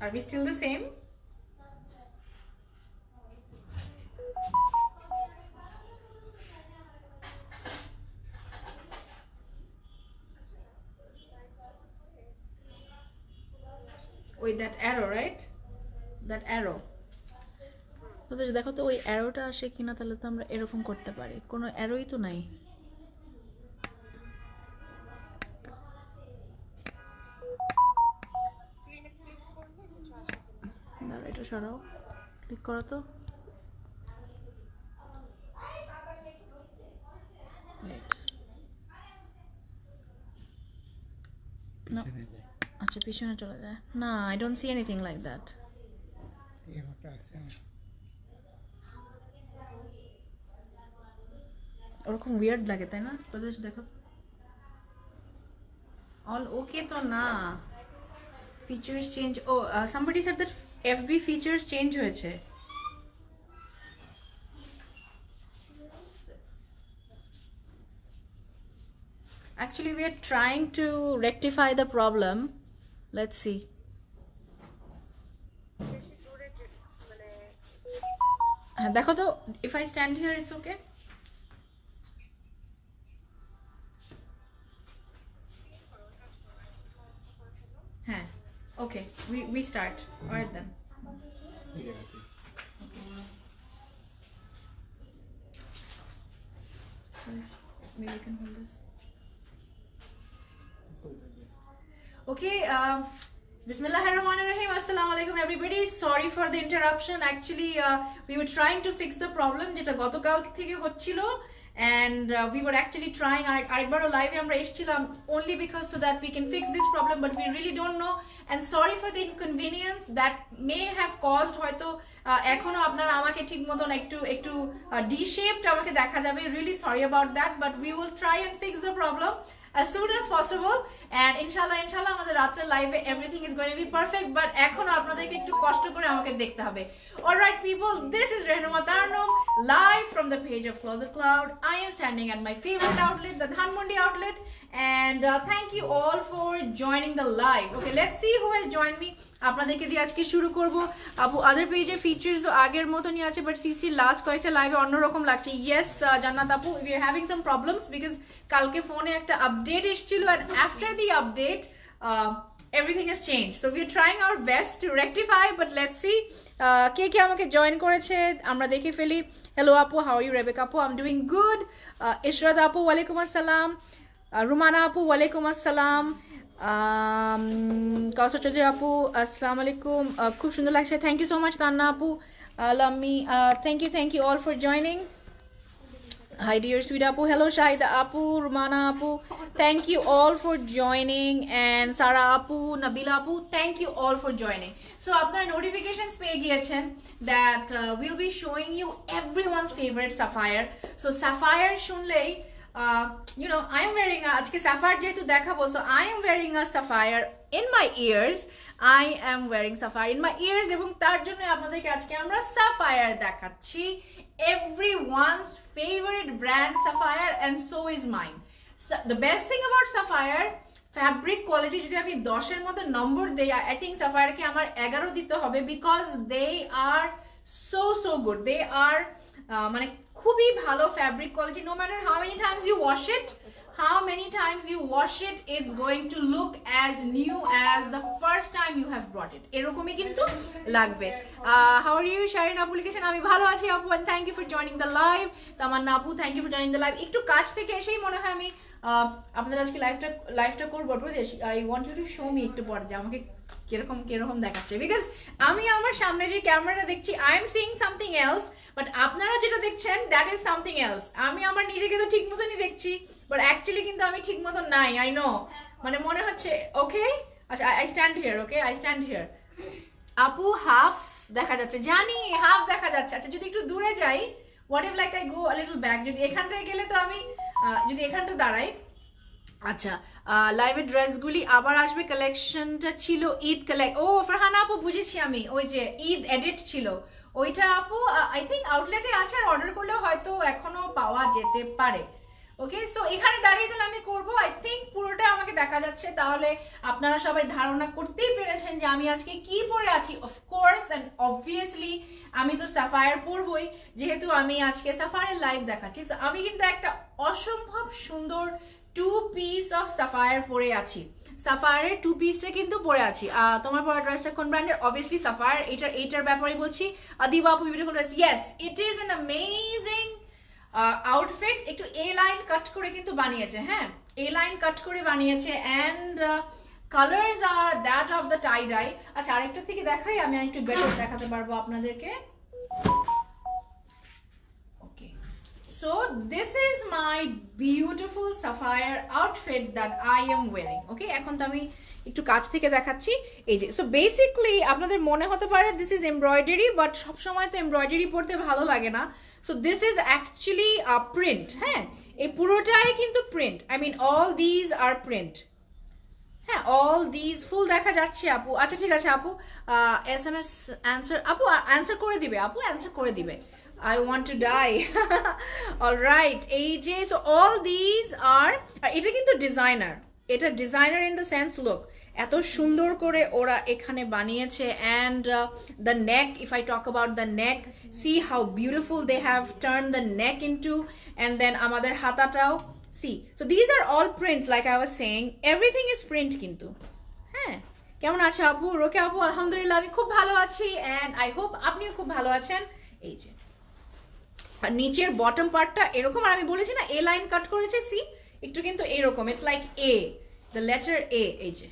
Are we still the same? With that arrow, right? That arrow. দেখো তো ওই অ্যারোটা আসে কিনা তাহলে তো আমরা এরকম করতে পারি কোনো অ্যারোই তো নাই করো তো. আচ্ছা পিছনে চলে যায়। না I don't see anything like that ওরকম উইয়ার্ড লাগে তাই না? প্রদেশ দেখো। অল ওকে তো না। Features change O somebody said that FB features change হয়েছে। Actually, we are trying to rectify the problem. Let's see. বেশি দূরে যে মানে হ্যাঁ দেখো তো if I stand here it's okay হ্যাঁ okay we we start alright then এই জায়গাতে Maybe you can hold this. Okay, uh, Bismillahirrahmanirrahim. Assalamu alaikum everybody. Sorry for the interruption. Actually, uh, we were trying to fix the problem যেটা গতকাল থেকে হচ্ছিল and uh, we were actually trying আর আরেকবারও লাইভে আমরা এসেছিলাম only because so that we can fix this problem but we really don't know and sorry for the inconvenience that may have caused হয়তো এখনও আপনারা আমাকে ঠিক মতন একটু একটু ডি শেপড আমাকে দেখা যাবে really sorry about that but we will try and fix the problem as soon as possible and inshallah inshallah আমাদের রাত্রে লাইভে everything is going to be perfect but এখনও আপনাদেরকে একটু কষ্ট করে আমাকে দেখতে হবে alright people this is Rehnuma Tarnum live from the page of Closet Cloud I am standing at my favorite outlet the Dhanmondi outlet and uh, thank you all for joining the live. Okay let's see who has joined me. আপনাদেরকে দিয়ে আজকে শুরু করব। আপু আদার পেজের features আগের মতনই আছে বাট সিসি লাস্ট কয়েকটা লাইভে অন্যরকম লাগছে। ইয়েস জান্নাত আপু we are having some problems because কালকে ফোনে একটা আপডেট এসেছিল and after the update everything has change so we are trying our best to rectify but let's see কে কে আমাকে জয়েন করেছে আমরা দেখে ফেলি। হ্যালো আপু হাউ ইউ রেবেক আপু? I am doing good Ishrat আপু ওয়ালাইকুম আসসালাম। রুমানা আপু ওয়ালাইকুম আসসালাম কৌশল চৌধুরী আপু আসসালাম আলাইকুম খুব সুন্দর লাগছে thank you so much Tanna আপু Lammi thank you thank you all for joining hi dear সুইড আপু হ্যালো শাহিদ আপু রুমানা আপু thank you all for joining and Sara আপু নাবিল আপু thank you all for joining so আপনার নোটিফিকেশনস পেয়ে গিয়েছেন that will be showing you every one's favourite Sapphire so Sapphire শুনলেই uh, you know I am wearing a আজকে sapphire যেহেতু দেখাবো so I am wearing a sapphire in my ears. I am wearing sapphire in my ears এবং তার জন্য আপনাদেরকে আজকে আমরা sapphire দেখাচ্ছি everyone's favorite brand sapphire and so is mine Sa- the best thing about sapphire fabric quality যদি আমি দশের মধ্যে নম্বর দেই আই থিঙ্ক সাফায়ারকে আমার এগারো দিতে হবে because they are so so good they are মানে খুবই ভালো fabric quality no matter how many times you wash it how many times you wash it it's going to look as new as the first time you have brought it এরকমই কিন্তু লাগবে। How are you Sharin application আমি ভালো আছি আপু and thank you for joining the live তো আমার নাপু thank you for joining the live একটু কাছ থেকে এসেই মনে হয় আমি আপনাদের আজকে লাইফটা লাইফটা করব I want you to show me একটু পরে, যে আমাকে কীরকম কীরকম দেখাচ্ছে? বিকজ আমি আমার সামনে যে ক্যামেরাটা দেখছি I am seeing something else but আপনারা যেটা দেখছেন দ্যাট ইজ সামথিং এলস আমি আমার নিজেকে তো ঠিক মতনই দেখছি বাট অ্যাকচুয়ালি কিন্তু আমি ঠিক মতন নাই আই নো মানে মনে হচ্ছে ওকে আচ্ছা I stand here okay I stand here আপু হাফ দেখা যাচ্ছে। জানি হাফ দেখা যাচ্ছে। আচ্ছা যদি একটু দূরে যাই what if like I go little back যদি এখানটায় গেলে তো আমি যদি এখানটা দাঁড়াই আচ্ছা লাইভের ড্রেসগুলি আবার আসবে কালেকশনটা ছিল ঈদ কালেক্ট ও ফারহানা আপু বুঝেছি আমি ওই যে ঈদ এডিট ছিল। ওইটা আপু আই থিঙ্ক আউটলেটে আছে আর অর্ডার করলেও হয়তো এখনও পাওয়া যেতে পারে। ওকে সো এখানে দাঁড়িয়ে দিলে আমি করব। আই থিঙ্ক পুরোটা আমাকে দেখা যাচ্ছে তাহলে আপনারা সবাই ধারণা করতেই পেরেছেন যে আমি আজকে কি পরে আছি। অফকোর্স অ্যান্ড অবভিয়াসলি আমি তো সাফায়ার পরবই যেহেতু আমি আজকে সাফায়ার লাইভ দেখাচ্ছি। So, আমি কিন্তু একটা অসম্ভব সুন্দর টু পিস অফ সাফায়ার পরে আছি। সাফায়ারের টু পিসটা কিন্তু পরে আছি। তোমার পরা ড্রেসটা কোন ব্র্যান্ডের অবভিয়াসলি সাফায়ার এটার এইটার ব্যাপারে বলছি। আদিবা আপু beautiful dress yes it is an amazing outfit একটু এ লাইন কাট করে কিন্তু বানিয়েছে হ্যাঁ? এ লাইন কাট করে বানিয়েছে and colours are that of the tie dye আচ্ছা আরেকটা থেকে দেখাই, আমি একটু বেটার দেখাতে পারব আপনাদেরকে. So this is my beautiful sapphire outfit that I am wearing. Okay, এখন তো আমি একটু কাছ থেকে দেখাচ্ছি। এই যে সো বেসিকলি আপনাদের মনে হতে পারে দিস ইজ এমব্রয়ডারি বাট সবসময় তো এমব্রয়ডারি পড়তে ভালো লাগে না। So this is actually print হ্যাঁ? এই পুরোটাই কিন্তু print I mean all these are print হ্যাঁ অল দিজ ফুল দেখা যাচ্ছে আপু। আচ্ছা ঠিক আছে আপু। এস এম এস অ্যান্সার আপু অ্যান্সার করে দিবে আপু অ্যান্সার করে দিবে। I want to dye all right এই যে সো অল দিজ আর এটা কিন্তু ডিজাইনার এটা designer in the sense look এত সুন্দর করে ওরা এখানে বানিয়েছে and the neck if I talk about the neck see how beautiful they have turn the neck into and then আমাদের হাতাটাও see so these are all prints like I was saying everything is print কিন্তু। হ্যাঁ কেমন আছে আপু? রোকে আপু, আলহামদুলিল্লাহ, আমি খুব ভালো আছি অ্যান্ড আই হোপ আপনিও খুব ভালো আছেন। এই যে আর নিচের বটম পার্টটা এরকম আর আমি বলেছি না এ লাইন কাট করেছে সি একটু কিন্তু এরকম it's like a the letter A এই যে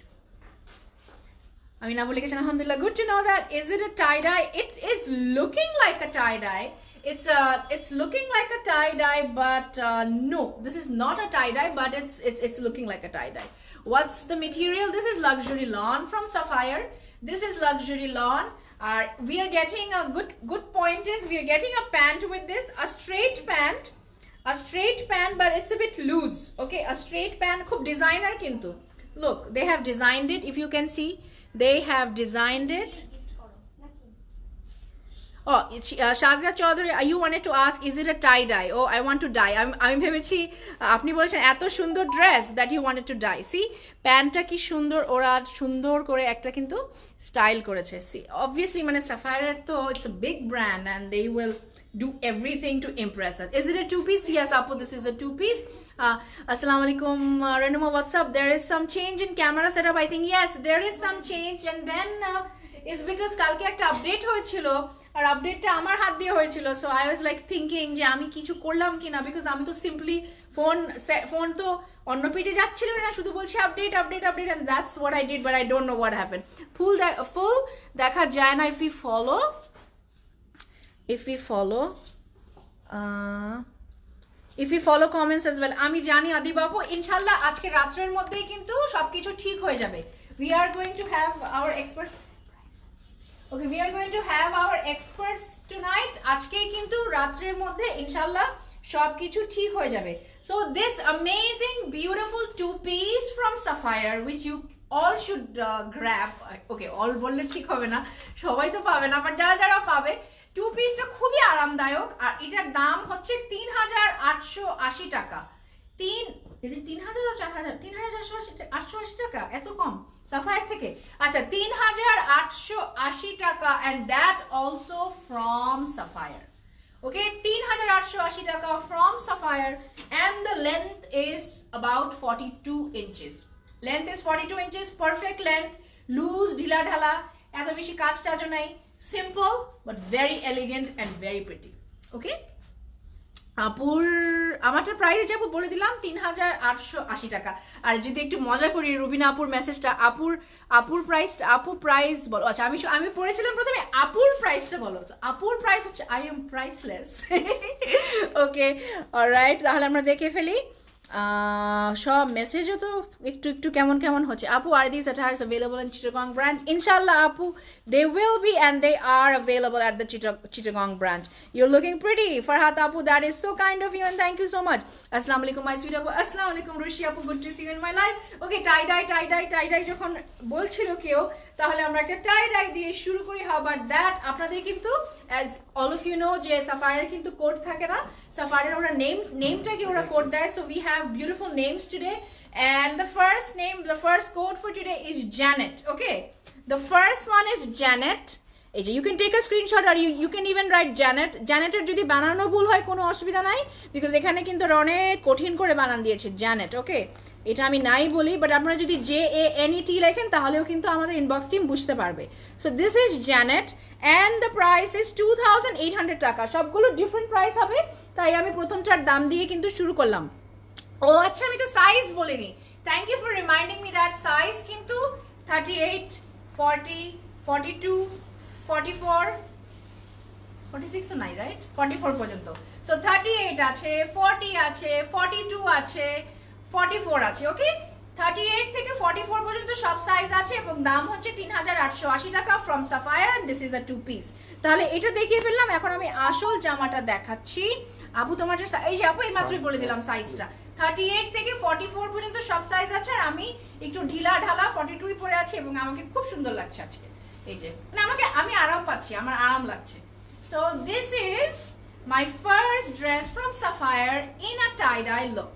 আমি না বলে গেছেন আলহামদুলিল্লাহ good to know that is it a tie dye it is looking like a tie dye it's uh it's looking like a tie dye but uh, no this is not a tie dye but it's it's it's looking like a tie dye what's the material this is luxury lawn from sapphire this is luxury lawn uh, we are getting a good good point is we are getting a pant with this a straight pant a straight pant but it's a bit loose okay a straight pant খুব designer কিন্তু look they have designed it if you can see they have designed it Oh, uh, Shazia Chaudhary, uh, you wanted to ask, is it a tie dye? Oh, I want to dye. আমি আমি ভেবেছি আপনি বলেছেন এত সুন্দর dress that you wanted to dye see প্যান্টটা কি সুন্দর ওরা সুন্দর করে একটা কিন্তু স্টাইল করেছে সি অবভিয়াসলি মানে সাফায়ারের তো it's a big brand and they will do everything to impress us. Is it a two piece? Yes, Apu, this is a two piece. Uh, Assalamu alaikum, uh, Renuma, what's up? There is some change in camera setup. I think, yes, there is some change. And then uh, it's because কালকে একটা update হয়েছিল আর আপডেটটা আমার হাত দিয়ে হয়েছিল so I was like thinking যে আমি কিছু করলাম কিনা বিকজ আমি তো সিম্পলি ফোন ফোন তো অন্য পেজে যাচ্ছিল না, শুধু বলছি update update update and that's what I did but I don't know what happen ফুল ফুল দেখা যায় না if you follow if we follow if if follow comments comments well আমি জানি আদি বাবু ইনশাল্লাহ আজকে রাত্রের মধ্যেই কিন্তু সব কিছু ঠিক হয়ে যাবে। We are going to have our experts okay we are going to have our experts tonight আজকেই কিন্তু রাত্রের মধ্যে ইনশাল্লাহ সবকিছু ঠিক হয়ে যাবে this amazing beautiful two piece from sapphire which you all should uh, grab okay all বললে ঠিক হবে না সবাই তো পাবে না বাট যারা যারা পাবে টু পিসটা খুবই আরামদায়ক আর এটার দাম হচ্ছে তিন হাজার আটশো আশি টাকা তিন ইজ ইট তিন হাজার চার হাজার তিন হাজার আটশো আশি আটশো আশি টাকা এত কম সাফায়ার থেকে আচ্ছা তিন হাজার আটশো আশি টাকা and that also from Sapphire okay 3880 taka from sapphire and the length is about 42 inches length is 42 inches perfect length loose ঢিলা ঢালা এত বেশি কাজ টাজও নাই simple but very elegant and very pretty okay আপুর, আমারটা প্রাইস যাব বলে দিলাম তিন হাজার আটশো আশি টাকা। আর যদি একটু মজা করি, রুবিনা আপুর মেসেজটা আপুর আপুর প্রাইসটা আপু প্রাইস বলো। আচ্ছা আমি আমি পড়েছিলাম প্রথমে আপুর প্রাইসটা বলো। তো আপুর প্রাইস হচ্ছে I am priceless okay right তাহলে আমরা দেখে ফেলি। সব মেসেজও তো একটু একটু কেমন কেমন হচ্ছে আপু are this attires available in Chittagong branch inshallah আপু they will be and they are available at the Chitta- Chittagong branch you're looking pretty Farhat apu that is so kind of you and thank you so much assalamu alaikum my sweet apu assalamu alaikum Rishi apu good to see you in my life okay tie dye tie dye tie dye যখন বলছিল কেউ তাহলে আমরা একটা টাই die দিয়ে শুরু করি how but that আপনাদের কিন্তু as all of you know যে সাফায়ারের কিন্তু কোড থাকে না। সাফায়ারের ওরা নেম নেমটাকে ওরা কোড দেয়। So we have beautiful names today and the first name the first code for today is Janet okay the first one is Janet এই যে you can take a screenshot are you you can even write Janet জ্যানেটের যদি বানানো ভুল হয় কোনো অসুবিধা নাই because এখানে কিন্তু ওরা অনেক কঠিন করে বানান দিয়েছে জ্যানেট ওকে এটা আমি নাই বলি বাট আপনারা যদি জে এ এন ই টি লেখেন, তাহলেও কিন্তু আমাদের ইনবক্স টিম বুঝতে পারবে। So this is Janet and the price is two thousand eight hundred taka. সবগুলো ডিফারেন্ট প্রাইস হবে, তাই আমি প্রথমটার দাম দিয়ে কিন্তু শুরু করলাম। ও আচ্ছা আমি তো সাইজ বলিনি। Thank you for reminding me that size কিন্তু thirty eight forty forty two forty four forty six তো নাই রাইট ফর্টি ফোর পর্যন্ত। সো থার্টি এইট আছে ফর্টি আছে ফর্টি টু আছে ফর্টি ফোর আছে ওকে থার্টি এইট থেকে ফর্টি ফোর পর্যন্ত সব সাইজ আছে এবং দাম হচ্ছে তিন হাজার আটশো আশি টাকা from Sapphire and this is a two piece তাহলে এটা দেখিয়ে ফেললাম এখন আমি আসল জামাটা দেখাচ্ছি। আপু তোমার এই যে আপু এই মাত্রই বলে দিলাম সাইজটা থার্টি এইট থেকে ফর্টি ফোর পর্যন্ত সব সাইজ আছে আর আমি একটু ঢিলা ঢালা ফর্টি টুই পরে আছি এবং আমাকে খুব সুন্দর লাগছে আজকে। এই যে মানে আমাকে আমি আরাম পাচ্ছি আমার আরাম লাগছে। So this is my first dress from Sapphire in a tie dye look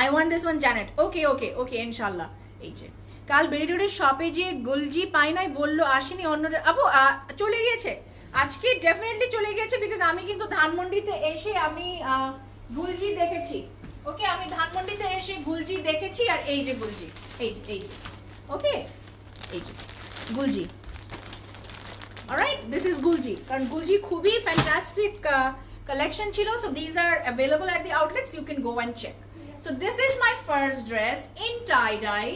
I want this one Janet okay okay okay ইনশাল্লাহ এই যে কাল বেরিডোরের শপে যে গুলজি পাই নাই বলল আসেনি অন্য আপু আ, চলে গিয়েছে। আজকে ডেফিনেটলি চলে গিয়েছে বিকজ আমি কিন্তু ধানমন্ডিতে এসে আমি গুলজি দেখেছি। ওকে আমি ধানমন্ডিতে এসে গুলজি দেখেছি আর এই যে গুলজি। এই যে এই যে। ওকে এই যে গুলজি। Alright? This is Gulji কারণ Gulji খুবই uh, collection ছিল so these are available at the outlets. You can go and check so this is my first dress in tie dye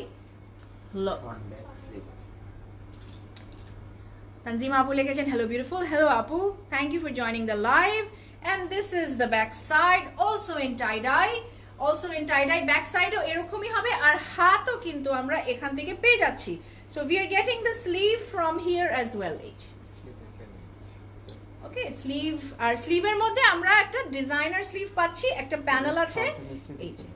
look Tanzima Apu লিখেছেন hello beautiful hello Apu thank you for joining the live and this is the back side also in tie dye also in tie dye back side ও এরকমই হবে আর হাতও কিন্তু আমরা এখান থেকে পেয়ে যাচ্ছি so we are getting the sleeve from here as well এই যে। ওকে স্লিভ আর স্লিভের মধ্যে আমরা একটা ডিজাইনার স্লিভ পাচ্ছি একটা প্যানেল আছে। এই যে।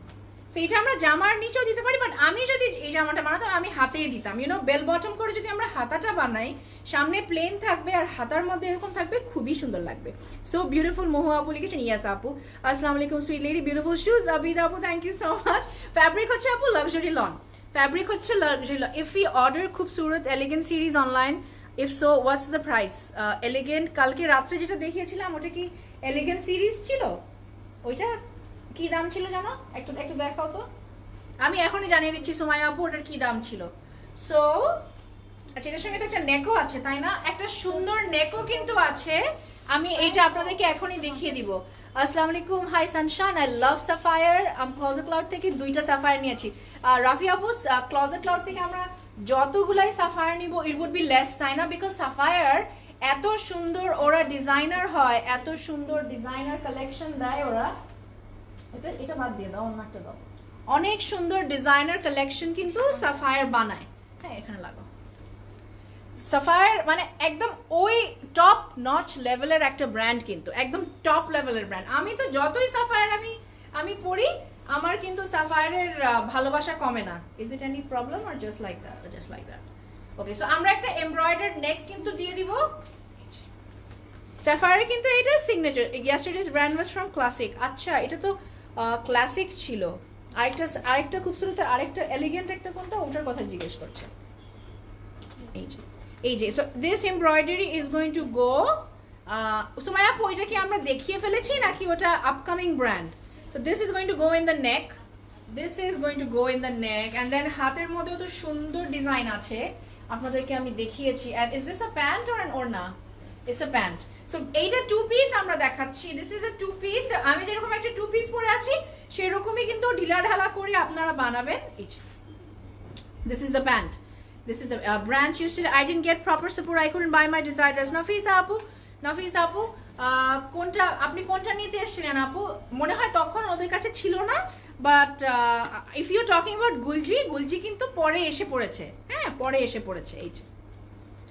So এটা আমরা জামার নিচেও দিতে পারি বাট আমি যদি এই জামাটা বানাতাম আমি হাতেই দিতাম। ইউনো বেল বটম করে যদি আমরা হাতাটা বানাই সামনে প্লেন থাকবে আর হাতার মধ্যে এরকম থাকবে খুবই সুন্দর লাগবে। সো বিউটিফুল মোহ আপু লিখেছেন ইয়াস আপু। আসসালামু আলাইকুম sweet lady beautiful shoes Abid আপু thank you so much fabric হচ্ছে আপু লাক্সারি লন ফ্যাব্রিক হচ্ছে luxury lawn if you order খুবসুরত elegant series online if so what's the price elegant কালকে রাত্রে যেটা দেখিয়েছিলাম, ওটা কি এলিগেন্ট সিরিজ ছিল? ওইটা কি দাম ছিল জানো? একটু একটু দেখাও তো। আমি এখনই জানিয়ে দিচ্ছি সোমায়া আপু ওটার কি দাম ছিল। সো আচ্ছা এটার সঙ্গে তো একটা নেকও আছে, তাই না? একটা সুন্দর নেকও কিন্তু আছে। আমি এটা আপনাদেরকে এখনই দেখিয়ে দিব। আসসালামু আলাইকুম। হাই সানশান আই লাভ সাফায়ার আমি ক্লজেট ক্লাউড থেকে দুইটা সাফায়ার নিয়েছি। আর রাফি আপু ক্লজেট ক্লাউড থেকে আমরা যতগুলাই সাফায়ার নিব ইট উড বি লেস তাই না? বিকজ সাফায়ার এত সুন্দর ওরা ডিজাইনার হয়, এত সুন্দর ডিজাইনার কালেকশন দেয় ওরা। এটা এটা বাদ দিয়ে দাও, অন্য একটা দাও। অনেক সুন্দর ডিজাইনার কালেকশন কিন্তু সাফায়ার বানায়। হ্যাঁ এখানে লাগাও সাফায়ার মানে একদম ওই টপ নচ লেভেলের একটা ব্র্যান্ড কিন্তু, একদম টপ লেভেলের ব্র্যান্ড আমি তো যতই সাফায়ার আমি আমি পড়ি আমার কিন্তু সাফায়ারের ভালোবাসা কমে না। Is it any problem are just like that just like that okay so আমরা একটা এমব্রয়ডার্ড নেক কিন্তু দিয়ে দিব। স্যাফায়ারে কিন্তু এটা signature yesterday's brand was from classic আচ্ছা এটা তো ক্লাসিক ছিল। আরেকটা আরেকটা খুবসুরত, আরেকটা এলিগেন্ট একটা কোনটা? ওটার কথা জিজ্ঞেস করছে। এই যে এই যে so this embroidery is going to go Sumaya ওইটা কি আমরা দেখিয়ে ফেলেছি নাকি ওটা upcoming brand so this is going to go in the neck this is going to go in the neck and then হাতের মধ্যেও তো সুন্দর ডিজাইন আছে। আপনাদেরকে আমি দেখিয়েছি। And is this a pant or an orna it's a pant so এইটা two piece আমরা দেখাচ্ছি। This is a two piece আমি যেরকম একটা টু পিস পরে আছি সেরকমই কিন্তু ঢিলা ঢালা করে আপনারা বানাবেন এই যে। This is the band this is the uh, branch you said i didn't get proper support. I couldn't buy my desired dress. Nafisa apu nafisa apu কোনটা, আপনি কোনটা নিতে এসেছিলেন আপু? মনে হয় তখন ওদের কাছে ছিল না but if you talking about গুলজি গুলজি কিন্তু পরে এসে পড়েছে। হ্যাঁ পরে এসে পড়েছে, এই।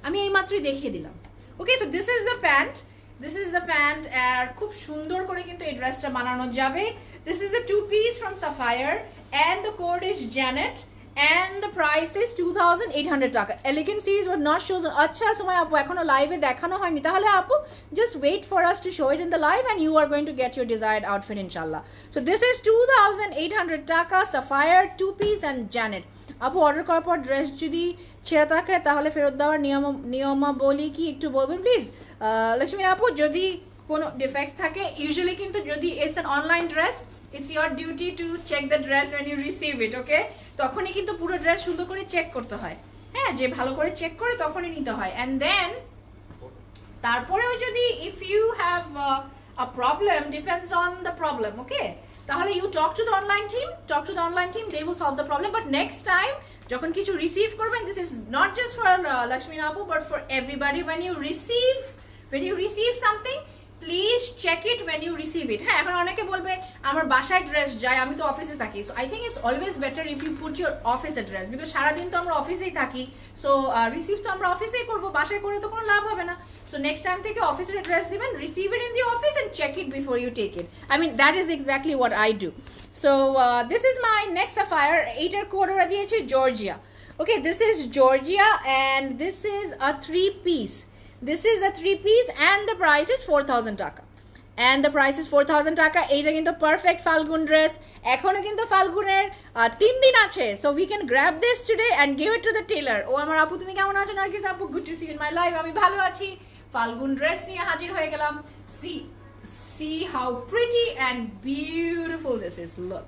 আমি এই মাত্রই দেখিয়ে দিলাম। Okay so this is the pant this is the pant আর খুব সুন্দর করে কিন্তু এই ড্রেসটা বানানো যাবে। This is the two piece from Sapphire and the code is Janet and the price is 2800 টাকা elegant series but not shows আচ্ছা সময় আপু এখনও লাইভে দেখানো হয়নি তাহলে আপু just wait for us to show it in the live and you are going to get your desired outfit inshallah so this is 2800 টাকা sapphire two piece and janet আপু অর্ডার করার পর ড্রেস যদি ছেঁড়া থাকে তাহলে ফেরত দেওয়ার নিয়ম নিয়মাবলী কি একটু বলবেন প্লিজ লক্ষ্মী আপু যদি কোনো ডিফেক্ট থাকে ইউজুয়ালি কিন্তু যদি it's an online dress it's your duty to check the dress when you receive it okay তখনই কিন্তু পুরো ড্রেস সুন্দর করে চেক করতে হয়। হ্যাঁ যে ভালো করে চেক করে তখনই নিতে হয়। অ্যান্ড দেন তারপরেও যদি if you have a problem depends on the problem okay তাহলে you talk to the online team talk to the online team they will solve the problem but next time যখন কিছু receive করবেন this is not just for Lakshmi আপু but for everybody when you receive when you receive something please check it when you receive it হ্যাঁ এখন অনেকে বলবে আমার বাসায় ড্রেস যায় আমি তো অফিসে থাকি। So I think it's always better if you put your office address because সারাদিন তো আমরা অফিসেই থাকি। সো রিসিভ তো আমরা অফিসেই করব বাসায় করে তো কোনো লাভ হবে না। সো নেক্সট টাইম থেকে অফিসের অ্যাড্রেস দিবেন receive it in the office and check it before you take it I mean that is exactly what I do so this is my next Sapphire এইটার কোড ওরা দিয়েছে Georgia Okay, this is Georgia and this is a three piece. This is a three piece and the price is 4000 টাকা and the price is 4000 টাকা এইটা কিন্তু perfect ফাল্গুন dress এখনও কিন্তু ফাল্গুনের তিন দিন আছে so we can grab this today and give it to the tailor ও আমার আপু তুমি কেমন আছো নার্গিস আপু good to see in my life আমি ভালো আছি ফাল্গুন ড্রেস নিয়ে হাজির হয়ে গেলাম see see how pretty and beautiful this is look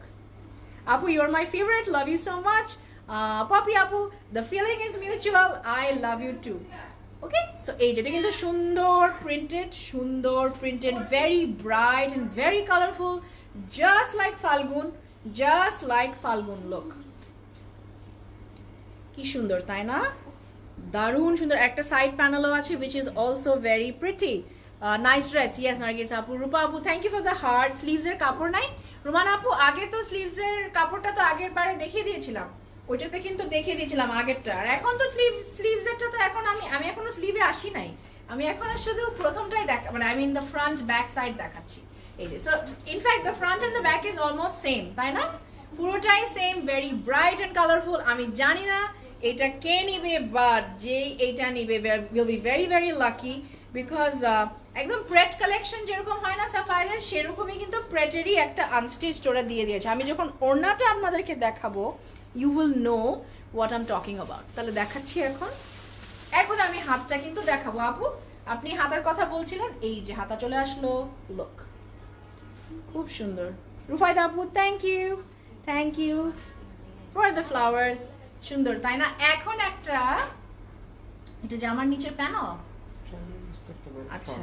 Apu, you're my favorite. Love you so much. Uh, Papi Apu, the feeling is mutual. I love you too. Okay so এই যেটা কিন্তু সুন্দর printed সুন্দর printed very bright and very colourful just like Falgun just like Falgun look কি সুন্দর, তাই না? দারুণ সুন্দর একটা সাইড প্যানেলও আছে which is also very pretty nice dress yes Nargis আপু রূপা আপু thank you for the heart sleeves এর কাপড় নাই। রুমান আপু আগে তো স্লিভস এর কাপড়টা তো আগের বারে দেখিয়ে দিয়েছিলাম। ওইটাতে কিন্তু দেখিয়ে দিয়েছিলাম আগেরটা। আর এখন তো স্লিভ স্লিভস এরটা তো এখন আমি আমি এখনও স্লিভে আসি নাই। আমি এখন শুধু প্রথমটাই দেখা মানে I mean the front back side দেখাচ্ছি। এই যে so in fact the front and the back is almost same তাই না? পুরোটাই same very bright and colourful আমি জানি না, এটা কে নিবে বা যে এইটা নিবে will be very very lucky because একদম প্রেট কালেকশন যেরকম হয় না সাফায়ারের সেরকমই কিন্তু প্রেটেরই একটা আনস্টিচ ওরা দিয়ে দিয়েছে। আমি যখন ওড়নাটা আপনাদেরকে দেখাবো you will know what am talking about তাহলে দেখাচ্ছি এখন। এখন আমি হাতটা কিন্তু দেখাবো। আপু, আপনি হাতার কথা বলছিলেন, এই যে হাতা চলে আসলো লোক খুব সুন্দর। রুফায়দা আপু thank you thank you for the flowers সুন্দর, তাই না? এখন একটা, এটা জামার নিচের প্যানেল আচ্ছা।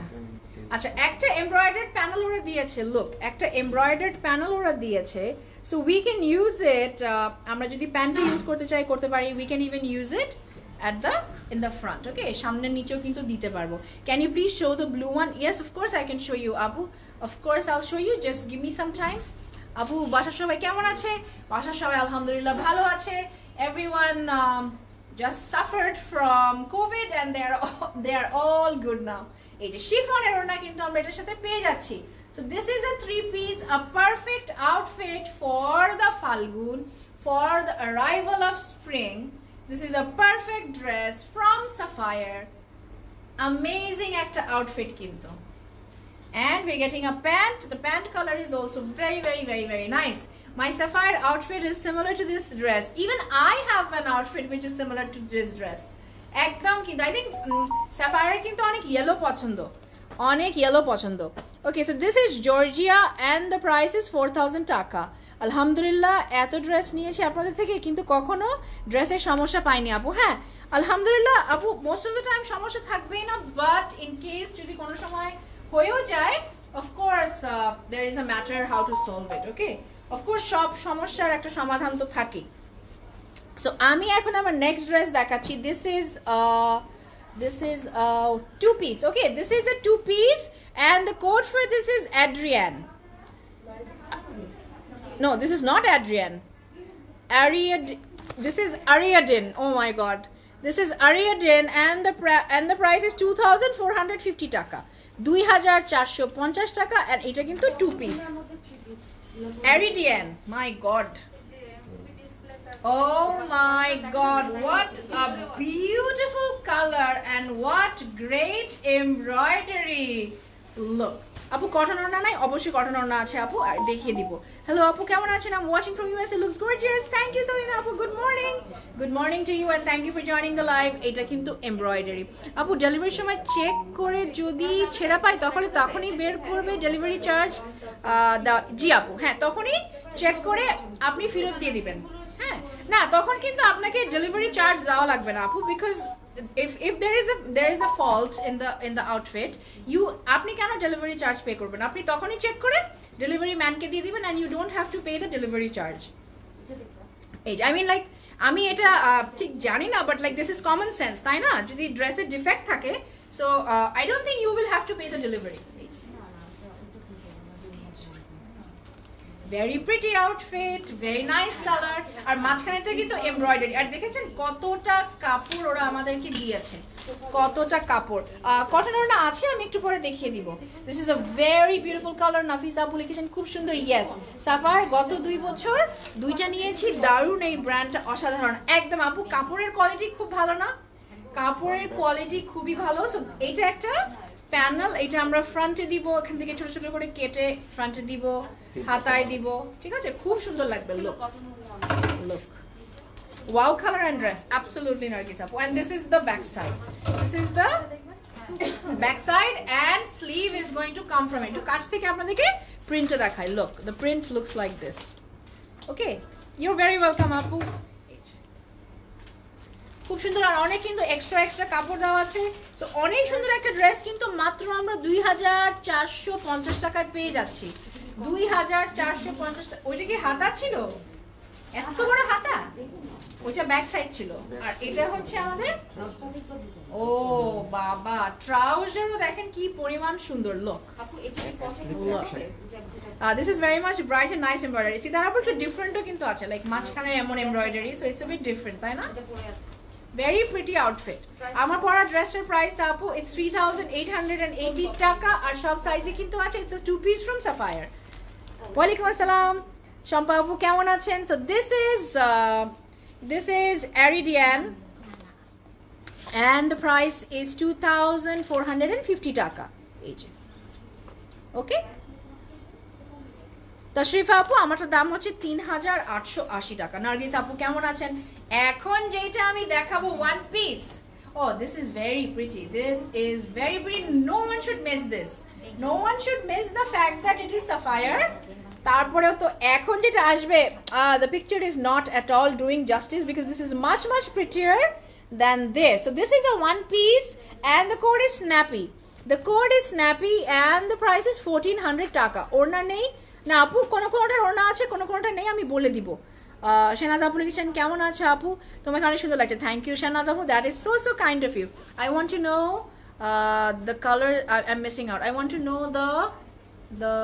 আচ্ছা একটা এমব্রয়ডার্ড প্যানেল ওরা দিয়েছে লুক একটা এমব্রয়ডার্ড প্যানেল ওরা দিয়েছে। So we can use it আমরা যদি প্যান্টটা ইউজ করতে চাই করতে পারি। We can even use it at the in the front okay সামনের নিচেও কিন্তু দিতে পারব। Can you please show the blue of course i can show you abu of course i'll show you. Just give me some time আপু বাসার সবাই কেমন আছে? বাসার সবাই আলহামদুলিল্লাহ ভালো আছে। Everyone um, just suffered from covid and they are all, they are all good now এই যে শিফনের ওড়না কিন্তু আমরা এটার সাথে পেয়ে যাচ্ছি so this is a three piece a perfect outfit for the falgun for the arrival of spring this is a perfect dress from sapphire amazing একটা outfit কিন্তু and we're getting a pant the pant color is also very very very very nice My sapphire outfit is similar to this dress. Even i have an outfit which is similar to this dress. একদম কিন্তু I think sapphire কিন্তু অনেক yellow পছন্দ। অনেক yellow পছন্দ। Okay so this is Georgia and the price is four thousand টাকা। আলহামদুলিল্লাহ, এত ড্রেস নিয়েছি আপনাদের থেকে, কিন্তু কখনো ড্রেসের সমস্যা পাইনি আপু। হ্যাঁ আলহামদুলিল্লাহ, আপু মোস্ট অফ দ্য টাইম সমস্যা থাকবেই না বাট ইন কেস যদি কোনো সময় হয়েও যায় of course there is a matter how to solve it okay of course সব সমস্যার একটা সমাধান তো থাকে সো আমি এখন আমার নেক্সট ড্রেস দেখাচ্ছি। This is this is two piece okay this is two piece and the code for this is Adrian no this is not Adrian this is Ariadne oh my god this is Ariadne and and the price is two thousand four hundred fifty টাকা। দুই হাজার চারশো পঞ্চাশ টাকা and এটা কিন্তু two piece aridian my god Oh my god, what a beautiful color and what great embroidery. Look. আপু cotton ওড়না নাই? অবশ্যই কটন ওড়না আছে আপু দেখিয়ে দিব। হ্যালো আপু, কেমন আছেন? Am watching from USA looks gorgeous thank you Salina আপু good morning good morning to you and thank you for joining the live এটা কিন্তু এমব্রয়ডারি আপু ডেলিভারির সময় চেক করে যদি ছেঁড়া পাই তাহলে তখনই বের করবে ডেলিভারি চার্জ জি আপু হ্যাঁ তখনই চেক করে আপনি ফেরত দিয়ে দিবেন। হ্যাঁ না, তখন কিন্তু আপনাকে ডেলিভারি চার্জ দেওয়া লাগবে না আপু because if if there is a there is a fault in the in the outfit you আপনি কেন ডেলিভারি চার্জ পে করবেন? আপনি তখনই চেক করে ডেলিভারি ম্যানকে দিয়ে দিবেন and you don't have to pay the delivery charge. এই আই মিন লাইক আমি এটা আহ, ঠিক জানি না but like this is common sense তাই না? যদি ড্রেসের ডিফেক্ট থাকে so I don't think you will have to pay the delivery very pretty outfit very nice colour আর মাঝখানেটা কিন্তু এমব্রয়ডারি আর দেখেছেন কতটা কাপড় ওরা আমাদেরকে দিয়েছে? কতটা কাপড়। কটন ওরা আছে আমি একটু পরে দেখিয়ে দিব। This is a very beautiful colour Nafis আপু লিখেছেন, খুব সুন্দর ইয়েস সাফার, গত দুই বছর দুইটা নিয়েছি, দারুণ এই ব্র্যান্ডটা অসাধারণ। একদম আপু, কাপড়ের কোয়ালিটি খুব ভালো না? কাপড়ের কোয়ালিটি খুবই ভালো সো এটা একটা প্যানেল এটা আমরা ফ্রন্টে দিব, এখান থেকে ছোট ছোট করে কেটে ফ্রন্টে দিব। হাতায় দিব। ঠিক আছে? খুব সুন্দর লাগবে look look wow colour and dress absolutely Nargis আপু and this is the back side this is the back side and sleeve is going to come from it কাছ থেকে আপনাদেরকে প্রিন্টটা দেখাই। Look the print looks like this okay you are very welcome আপু খুব সুন্দর। আর অনেক কিন্তু এক্সট্রা এক্সট্রা কাপড় দেওয়া আছে। তো অনেক সুন্দর একটা ড্রেস কিন্তু মাত্র আমরা দুই হাজার চারশো পঞ্চাশ টাকায় পেয়ে যাচ্ছি। দুই হাজার চারশো পঞ্চাশ ওইটা কি হাতা ছিল? এত বড় হাতা? ওইটা ব্যাক সাইড ছিল। আর এটা হচ্ছে আমাদের ও বাবা ট্রাউজারও দেখেন কি পরিমাণ সুন্দর look this is very much bright and nice embroidery একটু ডিফারেন্টও কিন্তু আছে। লাইক মাঝখানে এমন embroidery so it's a bit different তাই না? ভেরি প্রিটি আউটফিট আমার পরা ড্রেসের প্রাইস আপু it's three thousand eight hundred and eighty টাকা আর সব সাইজে কিন্তু আছে it's two piece from Sapphire ওয়ালাইকুম আসসালাম। শম্পা আপু কেমন আছেন? So this is this is Ariadne and the price is 2450 টাকা এই যে ওকে তশরিফা আপু আমারটার দাম হচ্ছে তিন হাজার আটশো আশি টাকা। নার্গিস আপু, কেমন আছেন? এখন যেটা আমি দেখাবো one piece Oh, this is very pretty. This is very pretty. No one should miss this. No one should miss the fact that it is sapphire. তারপরেও তো এখন যেটা আসবে the picture is not at all doing justice because this is much much prettier than this. So this is a one piece and the code is snappy. The code is snappy and the price is 1400 টাকা ওড়না নেই না আপু কোনো কোনোটার ওড়না আছে কোনো কোনোটা নেই আমি বলে দিব শেনাজ আপু লিখেছেন কেমন আছো আপু? তোমাকে অনেক সুন্দর লাগছে। থ্যাংক ইউ শেনাজ আপু। That is so so kind of you I want to know the colour I am missing out I want to know the the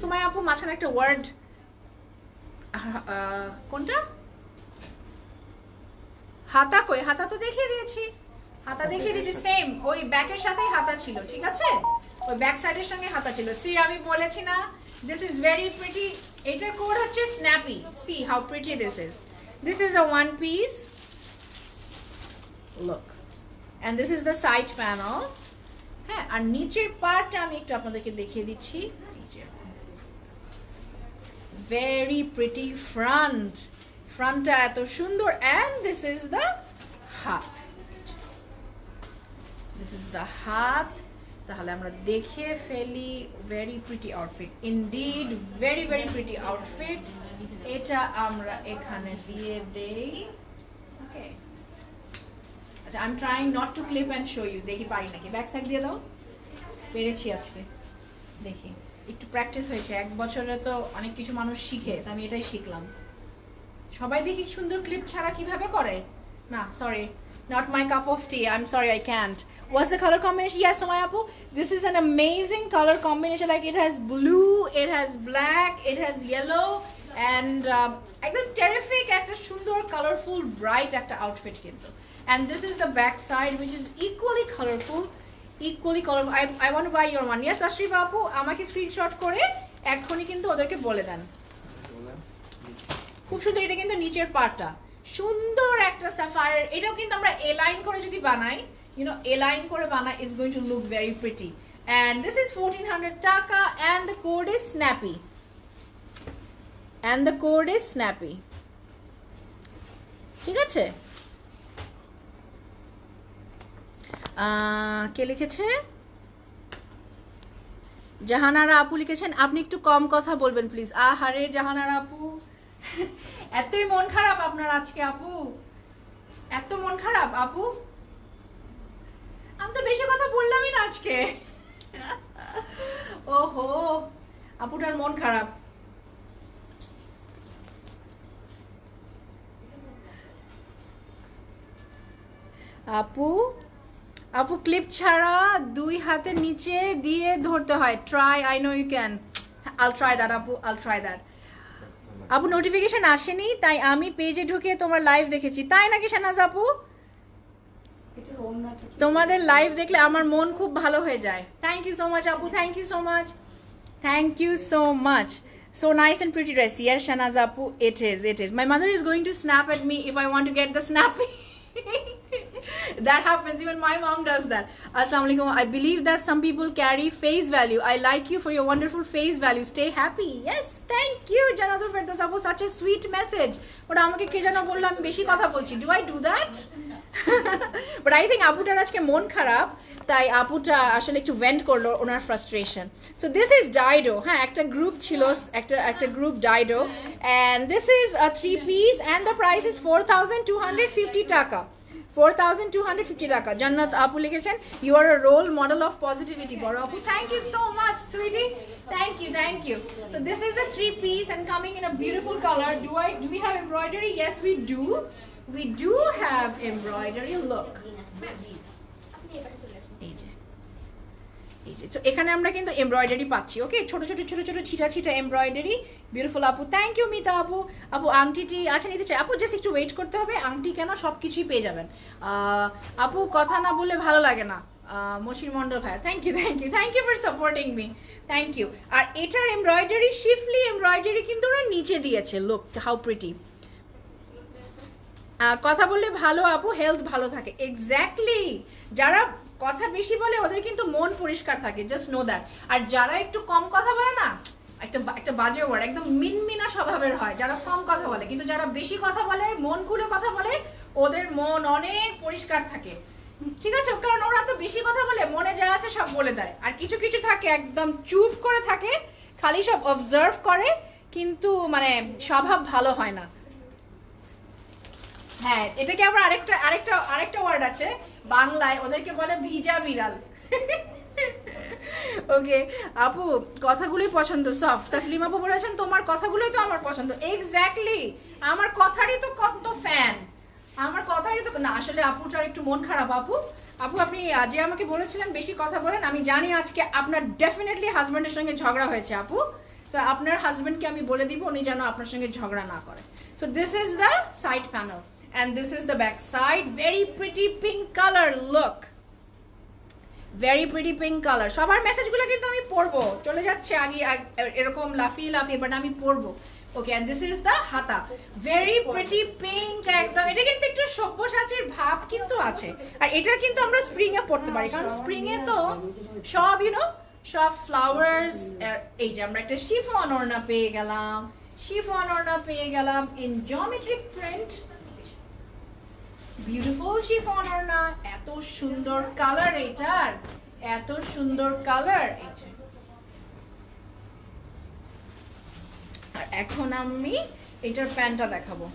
Sumai আপু, মাঝখানে একটা ওয়ার্ড কোনটা? হাতা কই? হাতা তো দেখিয়ে দিয়েছি। হাতা দেখিয়ে দিয়েছি সেম ওই ব্যাকের সাথেই হাতা ছিল, ঠিক আছে? ওই ব্যাক সাইডের সঙ্গে হাতা ছিল। সি আমি বলেছি না দিস ইজ ভেরি প্রিটি এটার কোড হচ্ছে snappy see how pretty this is this is a one piece look and this is the side panel হ্যাঁ আর নিচের পার্টটা আমি একটু আপনাদেরকে দেখিয়ে দিচ্ছি। ভেরি প্রিটি ফ্রন্ট ফ্রন্টটা এত সুন্দর। অ্যান্ড দিস ইজ দ্য হাত দিস ইজ দ্য হাত তাহলে আমরা দেখে ফেলি very pretty outfit indeed very very pretty outfit এটা আমরা এখানে দিয়ে দেই। ওকে আচ্ছা I am trying not to clip and show you দেখি পারি নাকি? ব্যাক সাইড দিয়ে দাও। পেরেছি আজকে। দেখি। একটু প্র্যাকটিস হয়েছে। এক বছরে তো অনেক কিছু মানুষ শিখে, তো আমি এটাই শিখলাম। সবাই দেখি সুন্দর ক্লিপ ছাড়া কীভাবে করে? না, sorry. Not my cup of tea. I'm sorry, I can't. What's the color combination? Yes, Somaya Apu. This is an amazing color combination. Like it has blue, it has black, it has yellow, and um, একদম terrific একটা সুন্দর colorful bright একটা outfit কিন্তু. And this is the back side which is equally colorful. Equally colorful. I, I want to buy your one. Yes, Ashri Bapu, আমাকে screenshot করে এখনই কিন্তু ওদেরকে বলে দেন খুব সুন্দর এটা কিন্তু নিচের পার্টটা সুন্দর একটা সাফায়ার এটাও কিন্তু আমরা এ লাইন করে যদি বানাই ইউ নো এ লাইন করে বানাই it's going to look very pretty and this is fourteen hundred টাকা and the code is snappy and the code is snappy ঠিক আছে? কে লিখেছে? জাহানারা আপু লিখেছেন, আপনি একটু কম কথা বলবেন প্লিজ আহারে, জাহানারা আপু। এতই মন খারাপ আপনার আজকে, আপু। এত মন খারাপ, আপু। আমি তো বেশি কথা বললামই না আজকে। ওহো, আপুটার মন খারাপ। আপু আপু ক্লিপ ছাড়া দুই হাতের নিচে দিয়ে ধরতে হয়। Try I know you can all try that আপু আল ট্রাই দ্যাট আপু নোটিফিকেশন আসেনি তাই আমি পেজে ঢুকে তোমার লাইভ দেখেছি। তাই নাকি শানাজ আপু? তোমাদের লাইভ দেখলে আমার মন খুব ভালো হয়ে যায়। থ্যাংক ইউ সো মাচ আপু thank you so much thank you so much so nice and pretty dress ইয়ার শানাজ আপু it is it is my mother is going to snap at me if I want to get the snappy. that happens. Even my mom does that. Assalamu alaikum. I believe that some people carry face value. I like you for your wonderful face value. Stay happy. Yes, thank you, Janatu Firdaus Apu. Such a sweet message. But আমাকে কে যেন বললো আমি বেশি কথা বলছি. Do I do that? But I think আপুটার আজকে মন খারাপ তাই আপুটা আসলে একটু ভেন্ট করলো ওনার frustration so this is Dido হ্যাঁ একটা গ্রুপ ছিল একটা একটা group Dido and this is a three piece and the price is four thousand two hundred fifty টাকা Four thousand two hundred fifty টাকা জান্নাত আপু লিখেছেন you are a role model of positivity বড় আপু thank you so much sweetie Thank you, thank you. So this is a three piece and coming in a beautiful color. Do I do we have embroidery? Yes, we do. We do have embroidery. Look. এখানে আমরা কিন্তু embroidery পাচ্ছি ওকে ছোট ছোট ছোট ছোট, ছিটা ছিটা এমব্রয়ডারি বিউটিফুল আপু থ্যাংক ইউ মিতা আপু। আপু আংটিটি আচ্ছা নিতে চাই। আপু জাস্ট একটু ওয়েট করতে হবে আংটি কেন সব কিছুই পেয়ে যাবেন। আপু, কথা না বললে ভালো লাগে না। মশির মন্ডল ভাই thank you thank you thank you for supporting me thank you আর এটার এমব্রয়ডারি শিফলি এমব্রয়ডারি কিন্তু ওরা নিচে দিয়েছে লুক হাউ প্রিটি কথা বললে ভালো আপু হেলথ ভালো থাকে। এক্স্যাক্টলি যারা কথা বেশি বলে ওদের কিন্তু মন পরিষ্কার থাকে জাস্ট নো দ্যাট আর যারা একটু কম কথা বলে না, একটা একটা বাজে ওয়ার্ড একদম মিনমিনা স্বভাবের হয়, যারা কম কথা বলে। কিন্তু যারা বেশি কথা বলে, মন খুলে কথা বলে, ওদের মন অনেক পরিষ্কার থাকে। ঠিক আছে? কারণ ওরা তো বেশি কথা বলে, মনে যা আছে সব বলে দেয়। আর কিছু কিছু থাকে, একদম চুপ করে থাকে, খালি সব অবজার্ভ করে, কিন্তু মানে স্বভাব ভালো হয় না। হ্যাঁ এটাকে আবার আরেকটা আরেকটা আরেকটা ওয়ার্ড আছে বাংলায়, ওদেরকে বলে ভিজা বিড়াল। ওকে আপু, কথাগুলোই পছন্দ সফট তাসলিম আপু বলেছেন, তোমার কথাগুলোই তো আমার পছন্দ। এক্স্যাক্টলি আমার কথারই তো কত ফ্যান আমার কথারই তো না, আসলে আপুটার একটু মন খারাপ, আপু। আপু, আপনি যে আমাকে বলেছিলেন, বেশি কথা বলেন, আমি জানি আজকে আপনার ডেফিনেটলি হাজব্যান্ডের সঙ্গে ঝগড়া হয়েছে, আপু। তো আপনার হাজব্যান্ডকে আমি বলে দিব, উনি যেন আপনার সঙ্গে ঝগড়া না করে। So this is the side panel and this is the back side very pretty pink colour look very pretty pink colour সবার মেসেজগুলো কিন্তু আমি পড়ব। চলে যাচ্ছে আগে এরকম লাফিয়ে লাফিয়ে বাট আমি পড়ব। Okay and this is the হাতা। ভেরি প্রিটি পিঙ্ক একদম। এটা কিন্তু একটু সব্যসাচীর ভাব কিন্তু আছে। আর এটা কিন্তু আমরা স্প্রিং এ পড়তে পারি। কারণ স্প্রিং এ তো সব ইউনো সব ফ্লাওয়ার্স এই যে আমরা একটা শিফন ওড়না পেয়ে গেলাম। শিফন ওড়না পেয়ে গেলাম in geometric print beautiful chiffon ওড়না এত সুন্দর কালার এটার এত সুন্দর কালার আর এখন আমি এটার প্যান্টটা দেখাবো।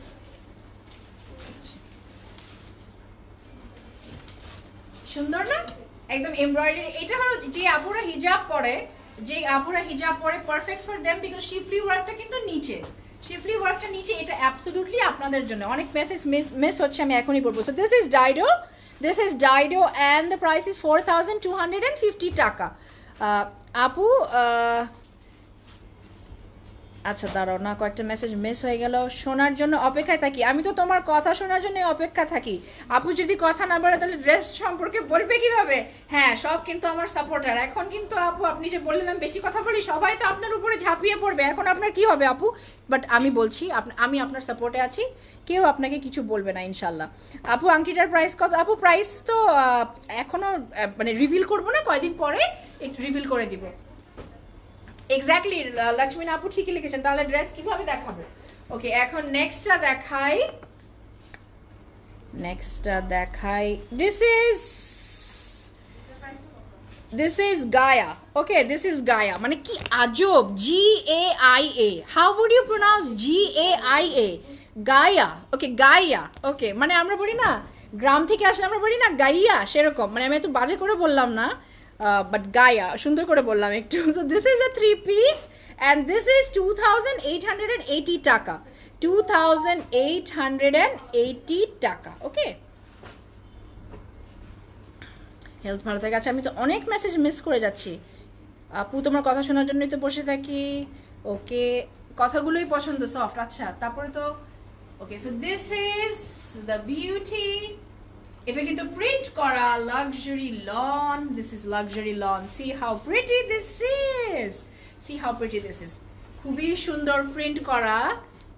সুন্দর না? একদম এমব্রয়ডারি এটা হলো যে আপুরা হিজাব পরে যে আপুরা হিজাব পরে perfect for them because Schiffli ওয়ার্কটা কিন্তু নিচে। শিফলি ওয়ার্কটা নিচে, এটা অ্যাবসলিউটলি আপনাদের জন্য। অনেক মেসেজ মিস মিস হচ্ছে, আমি এখনই বলব। So this is Dido this is Dido and the price is four thousand two hundred and fifty টাকা। আপু আচ্ছা দাঁড়াও না, কয়েকটা মেসেজ মিস হয়ে গেল। শোনার জন্য অপেক্ষায় থাকি। আমি তো তোমার কথা শোনার জন্য অপেক্ষা থাকি। আপু যদি কথা না বলে, তাহলে ড্রেস সম্পর্কে বলবে কীভাবে? হ্যাঁ সব কিন্তু আমার সাপোর্টার এখন কিন্তু আপু, আপনি যে বললেন, আমি বেশি কথা বলি, সবাই তো আপনার উপরে ঝাঁপিয়ে পড়বে। এখন আপনার কি হবে আপু? বাট আমি বলছি আমি আপনার সাপোর্টে আছি। কেউ আপনাকে কিছু বলবে না ইনশাল্লাহ আপু, আংটিটার প্রাইস কত? আপু প্রাইস তো এখনও মানে রিভিল করব না, কয়দিন পরে? একটু রিভিল করে দিব। এক্স্যাক্টলি লক্ষ্মী আপু ঠিকই লিখেছেন, তাহলে ড্রেস কীভাবে দেখাবো? ওকে এখন নেক্সটটা দেখাই। নেক্সটটা দেখাই this is this is Gaia okay this is Gaia okay কি is G A I A how would you pronounce G A I A Gaia okay Gaia okay মানে আমরা বলি না, গ্রাম থেকে আসলে আমরা বলি না গাইয়া, সেরকম মানে আমি একটু বাজে করে বললাম না বাট গায়া সুন্দর করে বললাম একটু। So this is a three piece and this is two thousand eight hundred and eighty টাকা। Two thousand eight hundred and eighty টাকা ওকে হেলথ ভালো থাকে আচ্ছা আমি তো অনেক মেসেজ মিস করে যাচ্ছি। আপু, তোমার কথা শোনার জন্যই তো বসে থাকি। ওকে, কথাগুলোই পছন্দ সফট আচ্ছা তারপরে তো okay so this is the beauty এটা কিন্তু প্রিন্ট করা luxury lawn this is luxury lawn see how pretty this is see how pretty this is খুবই সুন্দর প্রিন্ট করা।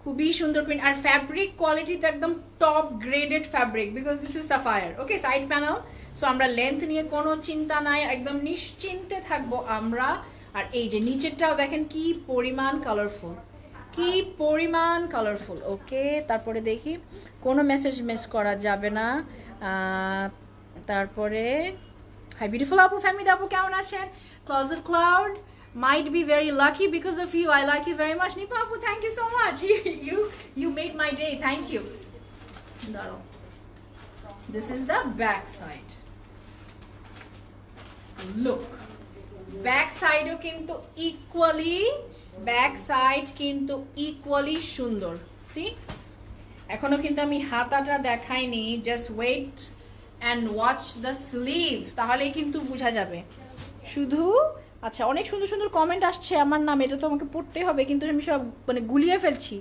খুবই সুন্দর প্রিন্ট আর ফ্যাব্রিক কোয়ালিটি তো একদম top graded fabric because this is Sapphire okay side panel so আমরা length নিয়ে কোনো চিন্তা নাই। একদম নিশ্চিন্তে থাকব আমরা। আর এই যে নিচেরটাও দেখেন কি পরিমাণ কালারফুল কি পরিমাণ কালারফুল ওকে তারপরে দেখি, কোনো মেসেজ মিস করা যাবে না। তারপরে হাই বিউটিফুল আপু ফ্যামিলি আপু কেমন আছেন? Closer cloud might be very lucky because of you I luck you very much Nipu আপু thank you so much you you made my day thank you this is the back side look back সাইডও কিন্তু equally back side কিন্তু equally সুন্দর। See এখনও কিন্তু আমি হাতাটা দেখাইনি just wait and watch the sleeve তাহলেই কিন্তু বোঝা যাবে। শুধু আচ্ছা অনেক সুন্দর সুন্দর কমেন্ট আসছে আমার নাম, এটা তো আমাকে পড়তে হবে, কিন্তু আমি সব মানে গুলিয়ে ফেলছি।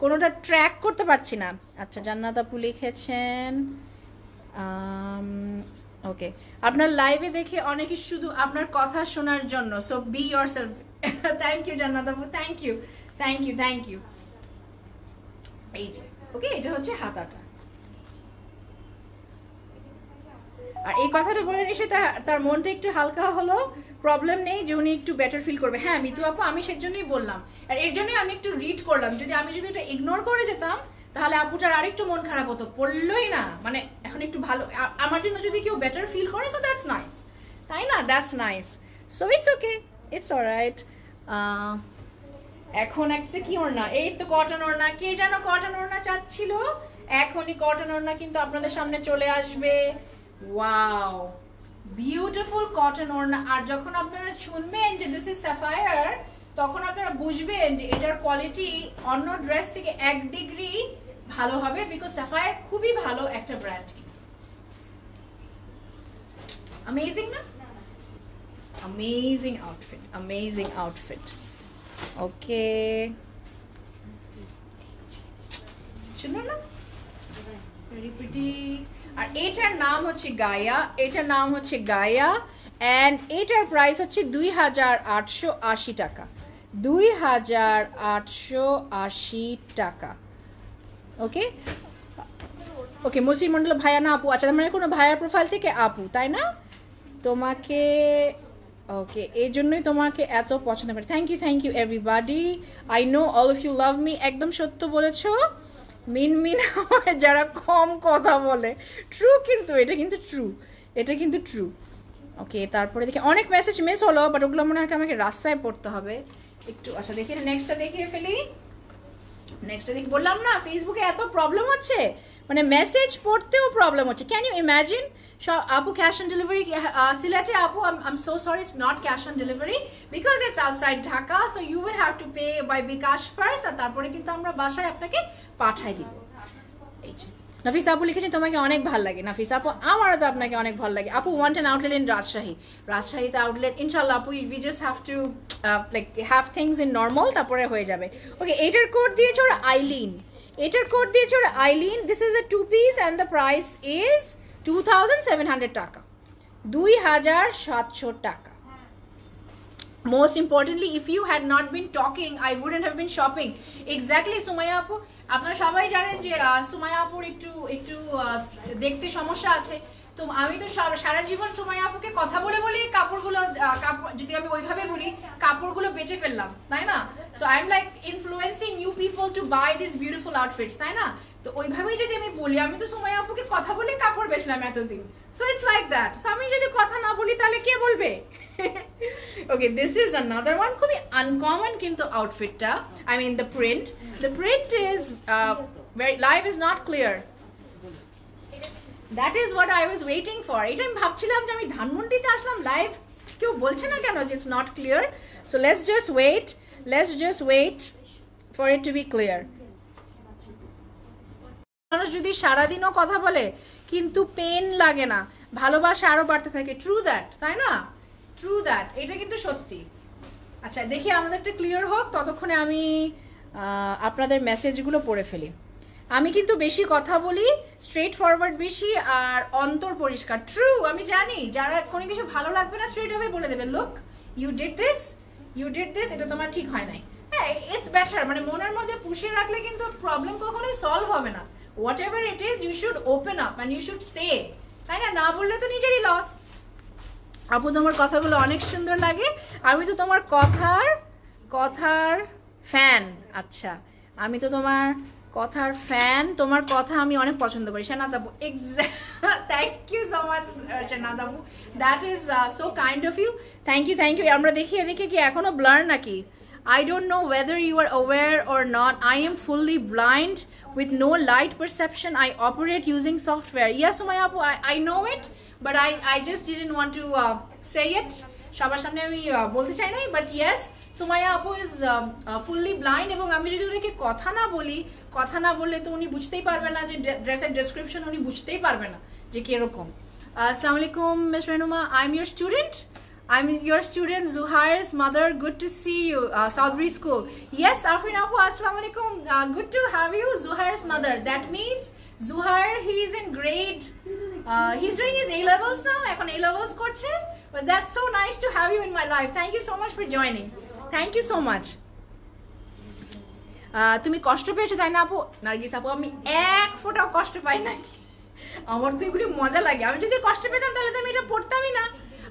কোনোটা ট্র্যাক করতে পারছি না। আচ্ছা জান্নাত আপু লিখেছেন ওকে আপনার লাইভে দেখে অনেকে শুধু আপনার কথা শোনার জন্য so be yourself thank you Jannat আপু thank you thank you thank you এই যে ওকে এটা হচ্ছে হাতাটা আর এই কথাটা বলে নিশ্চয়ই তার তার মনটা একটু হালকা হলো প্রবলেম নেই যে উনি একটু বেটার ফিল করবে। হ্যাঁ মিতু আপু, আমি সেজন্যই বললাম। আর এর জন্যই আমি একটু রিড করলাম। যদি আমি যদি এটা ইগনোর করে যেতাম, তাহলে আপুটার আরেকটু মন খারাপ হতো। পড়লোই না। মানে এখন একটু ভালো। আমার জন্য যদি কেউ বেটার ফিল করে সো দ্যাটস নাইস তাই না? That's nice so it's okay it's alright এখন একটা কি ওড়না? এই তো কটন ওড়না। কে যেন কটন ওড়না চাচ্ছিল? এখনই কটন ওড়না কিন্তু আপনাদের সামনে চলে আসবে। ওয়াও বিউটিফুল কটন ওড়না। আর যখন আপনারা শুনবেন যে দিস ইজ স্যাফায়ার তখন আপনারা বুঝবেন যে এটার কোয়ালিটি অন্য ড্রেস থেকে এক ডিগ্রি ভালো হবে বিকজ স্যাফায়ার খুবই ভালো একটা ব্র্যান্ড অ্যামেজিং না? Amazing outfit. Amazing outfit. Okay. শুনো আর এটার নাম হচ্ছে গায়া। এটার নাম হচ্ছে গায়া। অ্যান্ড এটার প্রাইস হচ্ছে দুই হাজার আটশো আশি টাকা। দুই হাজার আটশো আশি টাকা। ওকে ওকে মন্ডল ভাইয়া না আপু। আচ্ছা মানে কোনো ভাইয়ার প্রোফাইল থেকে আপু, তাই না? তোমাকে ওকে এই জন্যই তোমাকে এত পছন্দ করে। Thank you thank you everybody I know all of you love me একদম সত্য বলেছ। মিন মিন যারা কম কথা বলে। ট্রু কিন্তু, এটা কিন্তু ট্রু এটা কিন্তু ট্রু ওকে তারপরে দেখি, অনেক মেসেজ মিস হলো বাট ওগুলো মনে হয় আমাকে রাস্তায় পড়তে হবে। একটু আচ্ছা দেখি নেক্সটটা দেখিয়ে ফেলি। নেক্সটটা দেখি বললাম না ফেসবুকে এত প্রবলেম হচ্ছে। মানে মেসেজ পড়তেও প্রবলেম হচ্ছে। ক্যান ইউ ইমাজিন আপু ক্যাশ অন ডেলিভারি সিলেটে আপু I'm so sorry it's not cash on delivery because it's outside Dhaka so you will have to pay by bKash first আর তারপরে কিন্তু আমরা বাসায় আপনাকে পাঠাই দিব। এই যে। নাফিস আপু লিখেছেন, তোমাকে অনেক ভালো লাগে। নাফিস আপু আমারও তো আপনাকে অনেক ভালো লাগে। আপু want an outlet in Rajshahi রাজশাহীতে আউটলেট ইনশাল্লাহ আপু we just have to like have things in normal তারপরে হয়ে যাবে। ওকে এটার কোড দিয়েছে ওরা আইলিন এটার কোড দিয়েছে ওরা Aileen this is a two piece and the price is two thousand seven hundred টাকা। দুই হাজার সাতশো টাকা। Most importantly, if you had not been talking, i wouldn't have been shopping exactly, Sumaiya আপু আপনারা সবাই জানেন যে সুমায়াপুর একটু একটু দেখতে সমস্যা আছে। তো আমি তো সারা জীবন সুমাইয়া আপুকে কথা বলে বলি, কাপড়গুলো কাপড়, যদি আমি ওইভাবে বলি, কাপড়গুলো বেচে ফেললাম, তাই না? So I am like influencing you people to buy this beautiful outfits তাই না? তো ওইভাবেই যদি আমি বলি আমি তো সময় আপুকে কথা বলে কাপড় বেচলাম এতদিন। So it's like that so আমি যদি কথা না বলি তাহলে কে বলবে? ওকে this is another one খুবই uncommon কিন্তু আউটফিটটা i mean the print. The print uh, very live is not clear. That is what i was waiting for. এটা আমি ভাবছিলাম যে আমি ধানমন্ডিতে আসলাম লাইভ কেউ বলছে না কেন যে it's not clear so let's just wait let's just wait for it to be clear মানুষ যদি সারাদিনও কথা বলে, কিন্তু পেন লাগে না, ভালোবাসা আরও বাড়তে থাকে। ট্রু দ্যাট তাই না? ট্রু দ্যাট এটা কিন্তু সত্যি। আচ্ছা দেখি আমাদেরটা ক্লিয়ার হোক, ততক্ষণে আমি আপনাদের মেসেজগুলো পড়ে ফেলি। আমি কিন্তু বেশি কথা বলি স্ট্রেট ফরওয়ার্ড বেশি, আর অন্তর পরিষ্কার। ট্রু আমি জানি, যারা কোনো কিছু ভালো লাগবে না স্ট্রেট ভাবে বলে দেবে look you did this you did this এটা তোমার ঠিক হয় নাই। হ্যাঁ ইটস বেটার মানে মনের মধ্যে পুষিয়ে রাখলে কিন্তু প্রবলেম কখনোই সলভ হবে না। Whatever it is you should open up and you should say তাই না? না বললে তো নিজেরই লস আপু, তোমার কথাগুলো অনেক সুন্দর লাগে। আমি তো তোমার কথার কথার ফ্যান আচ্ছা আমি তো তোমার কথার ফ্যান তোমার কথা আমি অনেক পছন্দ করি। সেনা যাব থ্যাংক ইউ সো মাচ সেনা যাব that is so kind of you thank you thank you আমরা দেখি এদিকে কি এখনও ব্লার নাকি? I don't know whether you are aware or not. I am fully blind with no light perception. I operate using software. Yes, Sumaya Apu, I, I know it, but I, I just didn't want to uh, say it. সবার সামনে আমি uh, বলতে চাই নাই but yes Sumaiya আপু is fully blind এবং আমি যদি উনাকে কথা না বলি কথা না বললে তো উনি বুঝতেই পারবে না যে ড্রেসের ডেসক্রিপশন উনি বুঝতেই পারবে না যে কীরকম আসসালামু আলাইকুম miss Renuma I am your student I'm your student Zuhair's mother. Good to see you. Uh, Southbury School. Yes, Afrin Apu, Assalamu alaikum. Uh, good to have you, Zuhair's mother. That means Zuhair, he's in grade. Uh, he's doing his A levels now. এখন A levels করছে. But that's so nice to have you in my life. Thank you so much for joining. Thank you so much. তুমি কষ্ট পেয়েছ তাই না আপু নার্গিস আপু আমি এক ফোঁটাও কষ্ট পাই নাই আমার তো এগুলি মজা লাগে আমি যদি কষ্ট পেতাম তাহলে তো আমি এটা পড়তামই না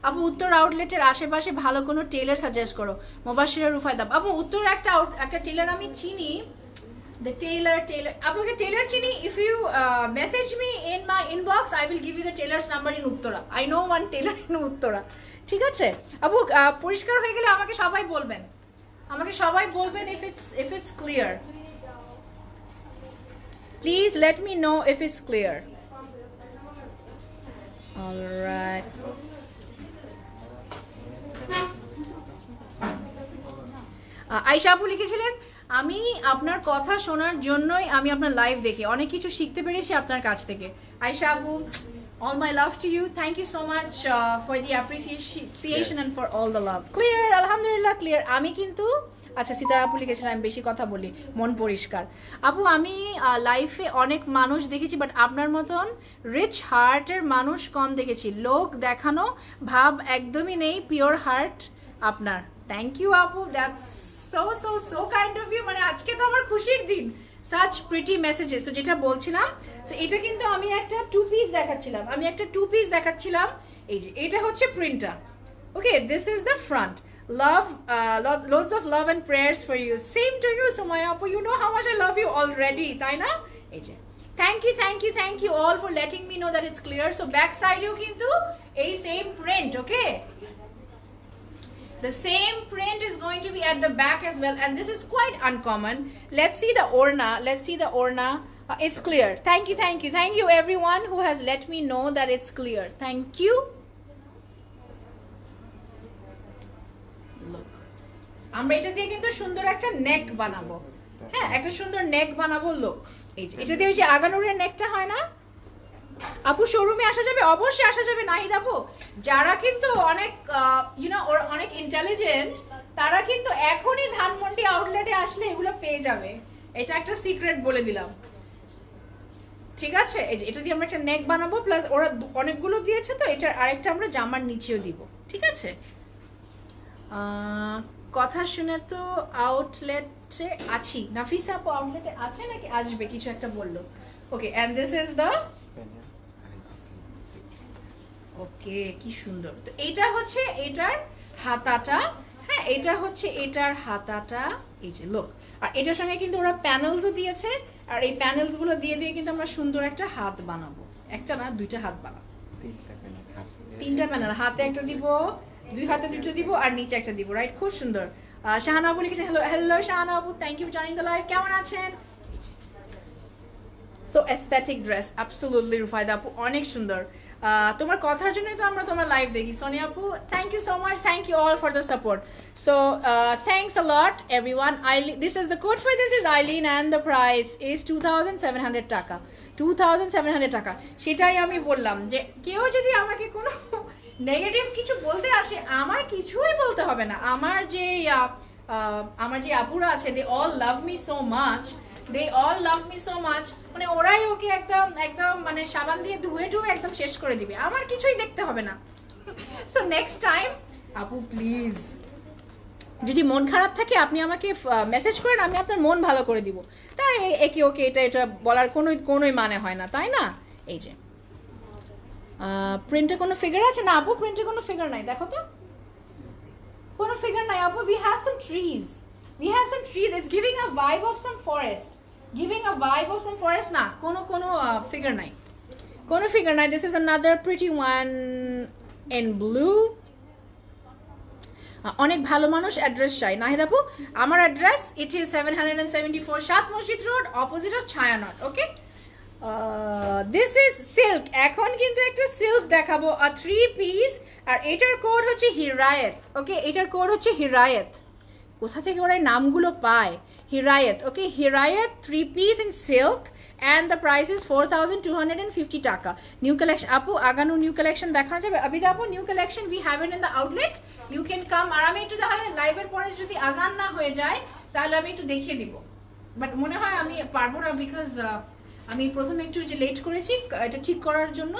আপু উত্তর আউটলেটের আশেপাশে ভালো কোনো টেলার সাজেস্ট করো মোবাশিরা রুফায়দা আপু উত্তর একটা একটা টেলার আমি চিনি the tailor tailor আপু একটা টেলার চিনি if you uh, message me in my inbox I will give you the tailor's number in Uttara I know one tailor in Uttara ঠিক আছে আপু পরিষ্কার হয়ে গেলে আমাকে সবাই বলবেন আমাকে সবাই বলবেন if it's if it's clear please let me know if it's clear all right Ayesha আপু লিখেছিলেন আমি আপনার কথা শোনার জন্যই আমি আপনার লাইভ দেখি। অনেক কিছু শিখতে পেরেছি আপনার কাছ থেকে। আয়শা আপু all my love to you. Thank you so much uh, for the appreciation and for all love. Clear? আলহামদুলিল্লাহ ক্লিয়ার আমি কিন্তু আচ্ছা সীতার আপু লিখেছিলাম বেশি কথা বলি মন পরিষ্কার। আপু আমি লাইফে অনেক মানুষ দেখেছি বাট আপনার মতন রিচ হার্টের মানুষ কম দেখেছি। লোক দেখানো ভাব একদমই নেই পিওর হার্ট আপনার। থ্যাংক ইউ আপু that's so so so kind of you মানে আজকে তো আমার খুশির দিন সাচ প্রিটি মেসেজেস তো যেটা বলছিলাম তো এটা কিন্তু আমি একটা টু পিস দেখাচ্ছিলাম আমি একটা টু পিস দেখাচ্ছিলাম এই যে এটা হচ্ছে প্রিন্টটা okay this is the front uh, lots, loads of love and prayers for you same to you Sumaya Apu you know how much I love you already তাই না এই যে you thank you thank you all for letting me know that it's clear so back side এও কিন্তু এই same print okay The same print is going to be at the back as well, and this is quite uncommon. Let's see the orna. Let's see the orna. Uh, it's clear. Thank you, thank you, thank you, everyone who has let me know that it's clear. Thank you. Look. আমরা এটা দিয়ে কিন্তু সুন্দর একটা নেক বানাবো হ্যাঁ একটা সুন্দর নেক বানাবো লোক এই যে এটা দিয়ে ওই যে আগানুরের নেকটা হয় না আপু শোরুমে আসা যাবে? অবশ্যই আসা যাবে, নাহিদ আপু। যারা কিন্তু অনেক ইউনো অনেক ইন্টেলিজেন্ট তারা কিন্তু এখনই ধানমন্ডি আউটলেটে আসলে এগুলো পেয়ে যাবে। এটা একটা সিক্রেট বলে দিলাম। ঠিক আছে? এই যে, এটা দিয়ে আমরা একটা নেক বানাবো প্লাস ওরা অনেকগুলো দিয়েছে তো, এটার আরেকটা আমরা জামার নিচেও দিব। ঠিক আছে? কথা শুনে তো আউটলেটে আছি। নাফিসা আপু আউটলেটে আছে নাকি? আসবে, কিছু একটা বলল। Okay and this is the okay কি সুন্দর। তো এটা হচ্ছে এটার হাতাটা হ্যাঁ এটা হচ্ছে এটার হাতাটা এই যে লোক আর এটার সঙ্গে কিন্তু ওরা প্যানেলসও দিয়েছে আর এই প্যানেলসগুলো দিয়ে দিয়ে কিন্তু আমরা সুন্দর একটা হাত বানাবো। একটা না দুইটা হাত বানাবো। তিনটা প্যানেল হাতে একটা দিব দুই হাতে দুটো দিব আর নিচে একটা দিব রাইট খুব সুন্দর। শাহানা আপু লিখেছে হ্যালো হ্যালো শাহানা আপু thank you joining the live কেমন আছেন? So aesthetic dress absolutely Rufayda আপু অনেক সুন্দর। তোমার কথার জন্যই তো আমরা তোমার লাইভ দেখি। সোনিয়া আপু thank you so much thank you all for the support so thanks a lot everyone Aili this is the code for this is Aileen and the price is two thousand seven hundred টাকা। Two thousand seven hundred টাকা। সেটাই আমি বললাম যে, কেউ যদি আমাকে কোনো নেগেটিভ কিছু বলতে আসে, আমার কিছুই বলতে হবে না। আমার যে আমার যে আপুরা আছে they all love me so much they all love me so much মানে ওরাই ওকে একদম একদম মানে সাবান দিয়ে ধুয়ে ধুয়ে একদম শেষ করে দিবে। আমার কিছুই দেখতে হবে না। সো নেক্সট টাইম আপু প্লিজ যদি মন খারাপ থাকে, আপনি আমাকে মেসেজ করেন, আমি আপনার মন ভালো করে দিব। তাই একে ওকে এটা এটা বলার কোনো কোনোই মানে হয় না, তাই না? এই যে। প্রিন্টে কোনো ফিগার আছে? না, আপু প্রিন্টে কোনো ফিগার নাই, দেখো তো। কোনো ফিগার নাই, আপু we have some trees we have some trees it's giving a vibe of some forest giving a vibe of some forest না কোনো কোনো ফিগার নাই। কোনো ফিগার নাই। This is another pretty one in blue অনেক ভালো মানুষ অ্যাড্রেস চাই। নাহিদ আপু, আমার address it is seven hundred and seventy four সাত মসজিদ road opposite of Chhayanaut okay this is silk এখন কিন্তু একটা সিল্ক দেখাবো। আ থ্রি পিস আর এটার কোড হচ্ছে হিরায়েত ওকে এটার কোড হচ্ছে হিরায়েত। কোথা থেকে ওরা নামগুলো পায়? হিরায়েত okay হিরায়েত three piece in silk and the price is four thousand two hundred and fifty টাকা নিউ কালেকশন আপু আগানো নিউ কালেকশন দেখানো যাবে। আবিদা আপু new collection we have it in the outlet you can come আর আমি একটু তাহলে লাইভের পরে যদি আজান না হয়ে যায়, তাহলে আমি একটু দেখিয়ে দিব। বাট মনে হয় আমি পারব না বিকজ আমি প্রথমে একটু যে লেট করেছি এটা ঠিক করার জন্য।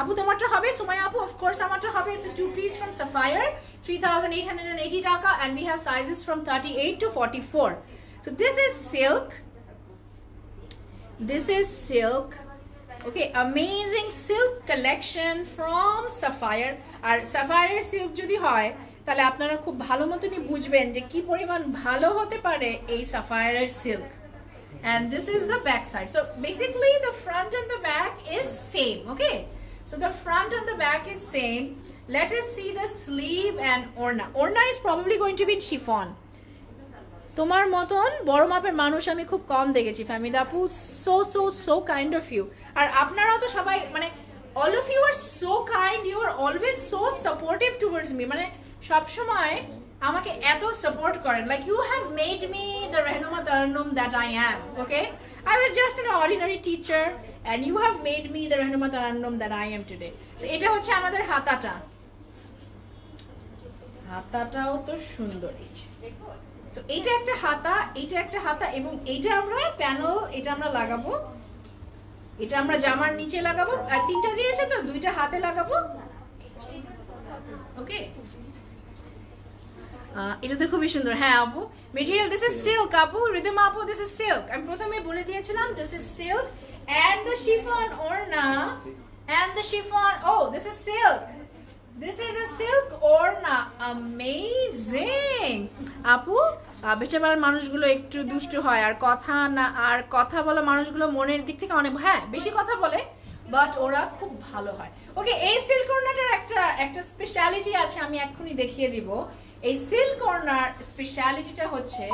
আপু তোমারটা হবে সুমাইয়া আপু অফ কোর্স আমারটা হবে it's two piece from sapphire 3880 টাকা and we have sizes from 38 to 44 so this is silk this is silk okay amazing silk collection from sapphire R সাফায়ারের silk যদি হয় তাহলে আপনারা খুব ভালো মতনই বুঝবেন যে কি পরিমাণ ভালো হতে পারে এই সাফায়ারের silk and this is the back side so basically the front and the back is same okay So, the front and the back is same. Let us see the sleeve and orna. Orna is probably going to be in chiffon. তোমার মতন বড় মাপের মানুষ আমি খুব কম দেখেছি family আপু so so so kind of you আর আপনারাও তো সবাই মানে all of you are so kind you are always so supportive towards me মানে সব সময় আমাকে এত সাপোর্ট করেন। Like you have made me the Rehnuma Tarannum that I am okay I was just an ordinary teacher and you have made me the Rehnuma Tarannum that I am today এটা হচ্ছে আমাদের হাতাটা। হাতাটাও তো সুন্দর। So, এইটা একটা হাতা এইটা একটা হাতা এবং এইটা আমরা প্যানেল এটা আমরা লাগাবো। এটা আমরা জামার নিচে লাগাবো। আর তিনটা দিয়েছে তো দুইটা হাতে লাগাবো। ওকে এটা তো খুবই সুন্দর। হ্যাঁ আপু। মেটেরিয়াল দিস ইজ সিল্ক আপু। রিদম আপু দিস ইজ সিল্ক আমি প্রথমে বলে দিয়েছিলাম this is silk and the chiffon ওড়না and the chiffon O this is silk This is a silk orna. Amazing. আপু বেচাবার মানুষগুলো একটু দুষ্ট হয়। আর কথা না, আর কথা বলা মানুষগুলো মনের দিক থেকে অনেক হ্যাঁ বেশি কথা বলে বাট ওরা খুব ভালো হয়। ওকে এই সিল্ক অর্নাটার একটা একটা স্পেশালিটি আছে, আমি এক্ষুনি দেখিয়ে দিব। এই সিল্ক অর্নার স্পেশালিটিটা হচ্ছে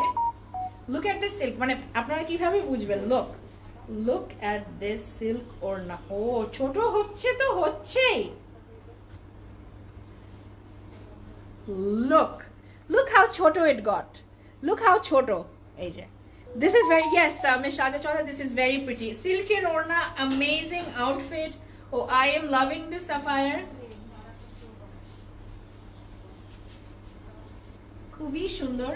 লুক এট দিস সিল্ক মানে আপনারা কীভাবে বুঝবেন? লোক লুক অ্যাট দিস সিল্ক ওড়না ও ছোট হচ্ছে তো হচ্ছেই look look how choto it got look how choto এই যে this is very yes uh, miss shaja chola this is very pretty silky orna amazing outfit oh i am loving this sapphire খুবই সুন্দর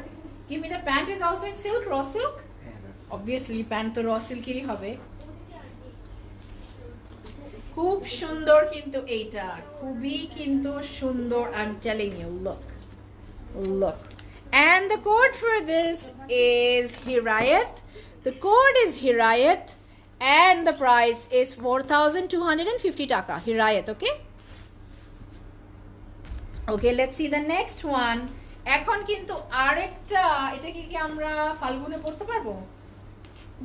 give me the pant is also in silk raw silk obviously pant তো raw silkeরই হবে খুব সুন্দর কিন্তু এইটা খুবই কিন্তু সুন্দর I am telling you look look and the code for this is hirayat the code is hirayat and the price is 4250 taka hirayat okay okay let's see the next one এখন কিন্তু আরেকটা এটা কি কি আমরা ফাল্গুনে পড়তে পারব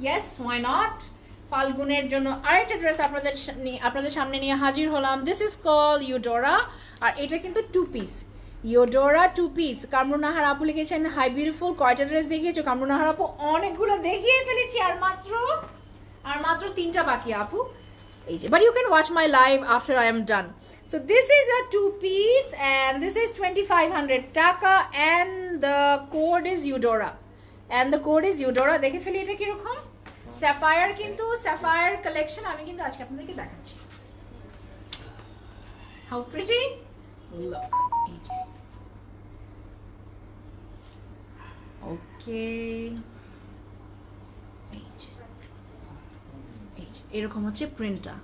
ইয়েস ওয়াই নট ফাল্গুনের জন্য আরেকটা ড্রেস আপনাদের সা- আপনাদের সামনে নিয়ে হাজির হলাম। দিস ইজ কল ইউডোরা আর এটা কিন্তু two piece Eudora two piece Kamrunahar আপু লিখেছেন হাই বিউটিফুল কয়টা ড্রেস দেখিয়েছো? কামরুনাহার আপু, অনেকগুলো দেখিয়ে ফেলেছি, আর মাত্র আর মাত্র তিনটা বাকি আপু। এই যে but you can watch my live after I am done So this is a two piece, and this is 2500 taka and the code is Eudora. And the code is Eudora. দেখে ফেলি এটা কীরকম? স্যাফায়ার কিন্তু sapphire collection আমি কিন্তু আজকে আপনাদেরকে দেখাচ্ছি। হাউ প্রিটি লুক এই যে ওকে এই যে এরকম হচ্ছে প্রিন্টটা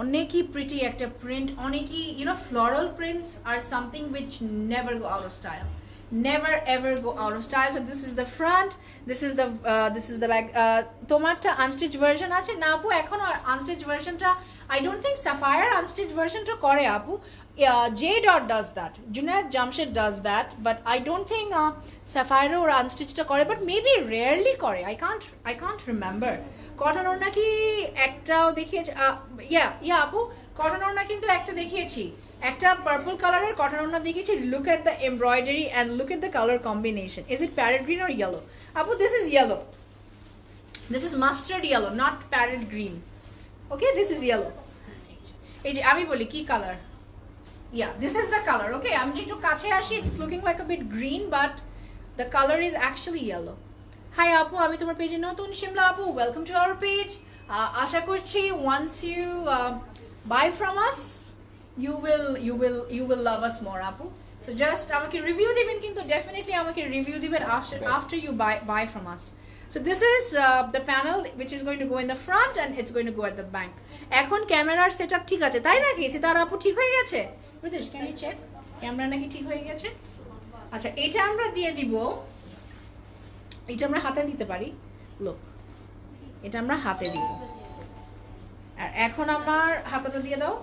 অনেকই প্রিটি একটা প্রিন্ট অনেকই you know floral prints are something which never go out of style never ever go out of style so this is the front this is the this is the back তোমারটা unstitch version আছে? না আপু, এখন unstitch ভার্সনটা I don't think Sapphire unstitch ভার্সনটা করে আপু। J dot does that Junaid Jamshed does that but I don't think সাফায়ারও ওর আনস্টিচটা করে বাট মেবি রেয়ারলি করে. I can't I can't remember cotton or নাকি একটাও দেখিয়েছে? ইয়া ইয়া আপু। কটন ওড়না কিন্তু একটা দেখিয়েছি। একটা পার্পল কালারের কটন ওড়না দেখিয়েছি look at the embroidery and look at the colour combination is it parrot green or yellow আপু this is yellow this is mustard yellow not parrot green okay this is yellow এই যে আমি বলি, কি colour yeah this is the colour okay আমি যদি একটু কাছে আসি, it's looking like a bit green, but the color is actually yellow. Hi আপু আমি তোমার পেজে নতুন শিমলা আপু ওয়েলকাম টু আওয়ার পেজ আশা করছি once you buy from us you will you will you will love us more আপু so just আমাকে রিভিউ দিবেন কিন্তু ডেফিনেটলি আমাকে রিভিউ দিবেন after after you buy buy from us So this is uh, the panel which is going to go in the front and it's going to go at the back. এখন ক্যামেরার setup ঠিক আছে তাই নাকি? সিতার আপু ঠিক হয়ে গেছে? Rudesh can you check camera নাকি ঠিক হয়ে গেছে? আচ্ছা এটা আমরা দিয়ে দিব। এটা আমরা হাতে দিতে পারি। লোক এটা আমরা হাতে দিব। আর এখন আমার হাতাটা দিয়ে দাও।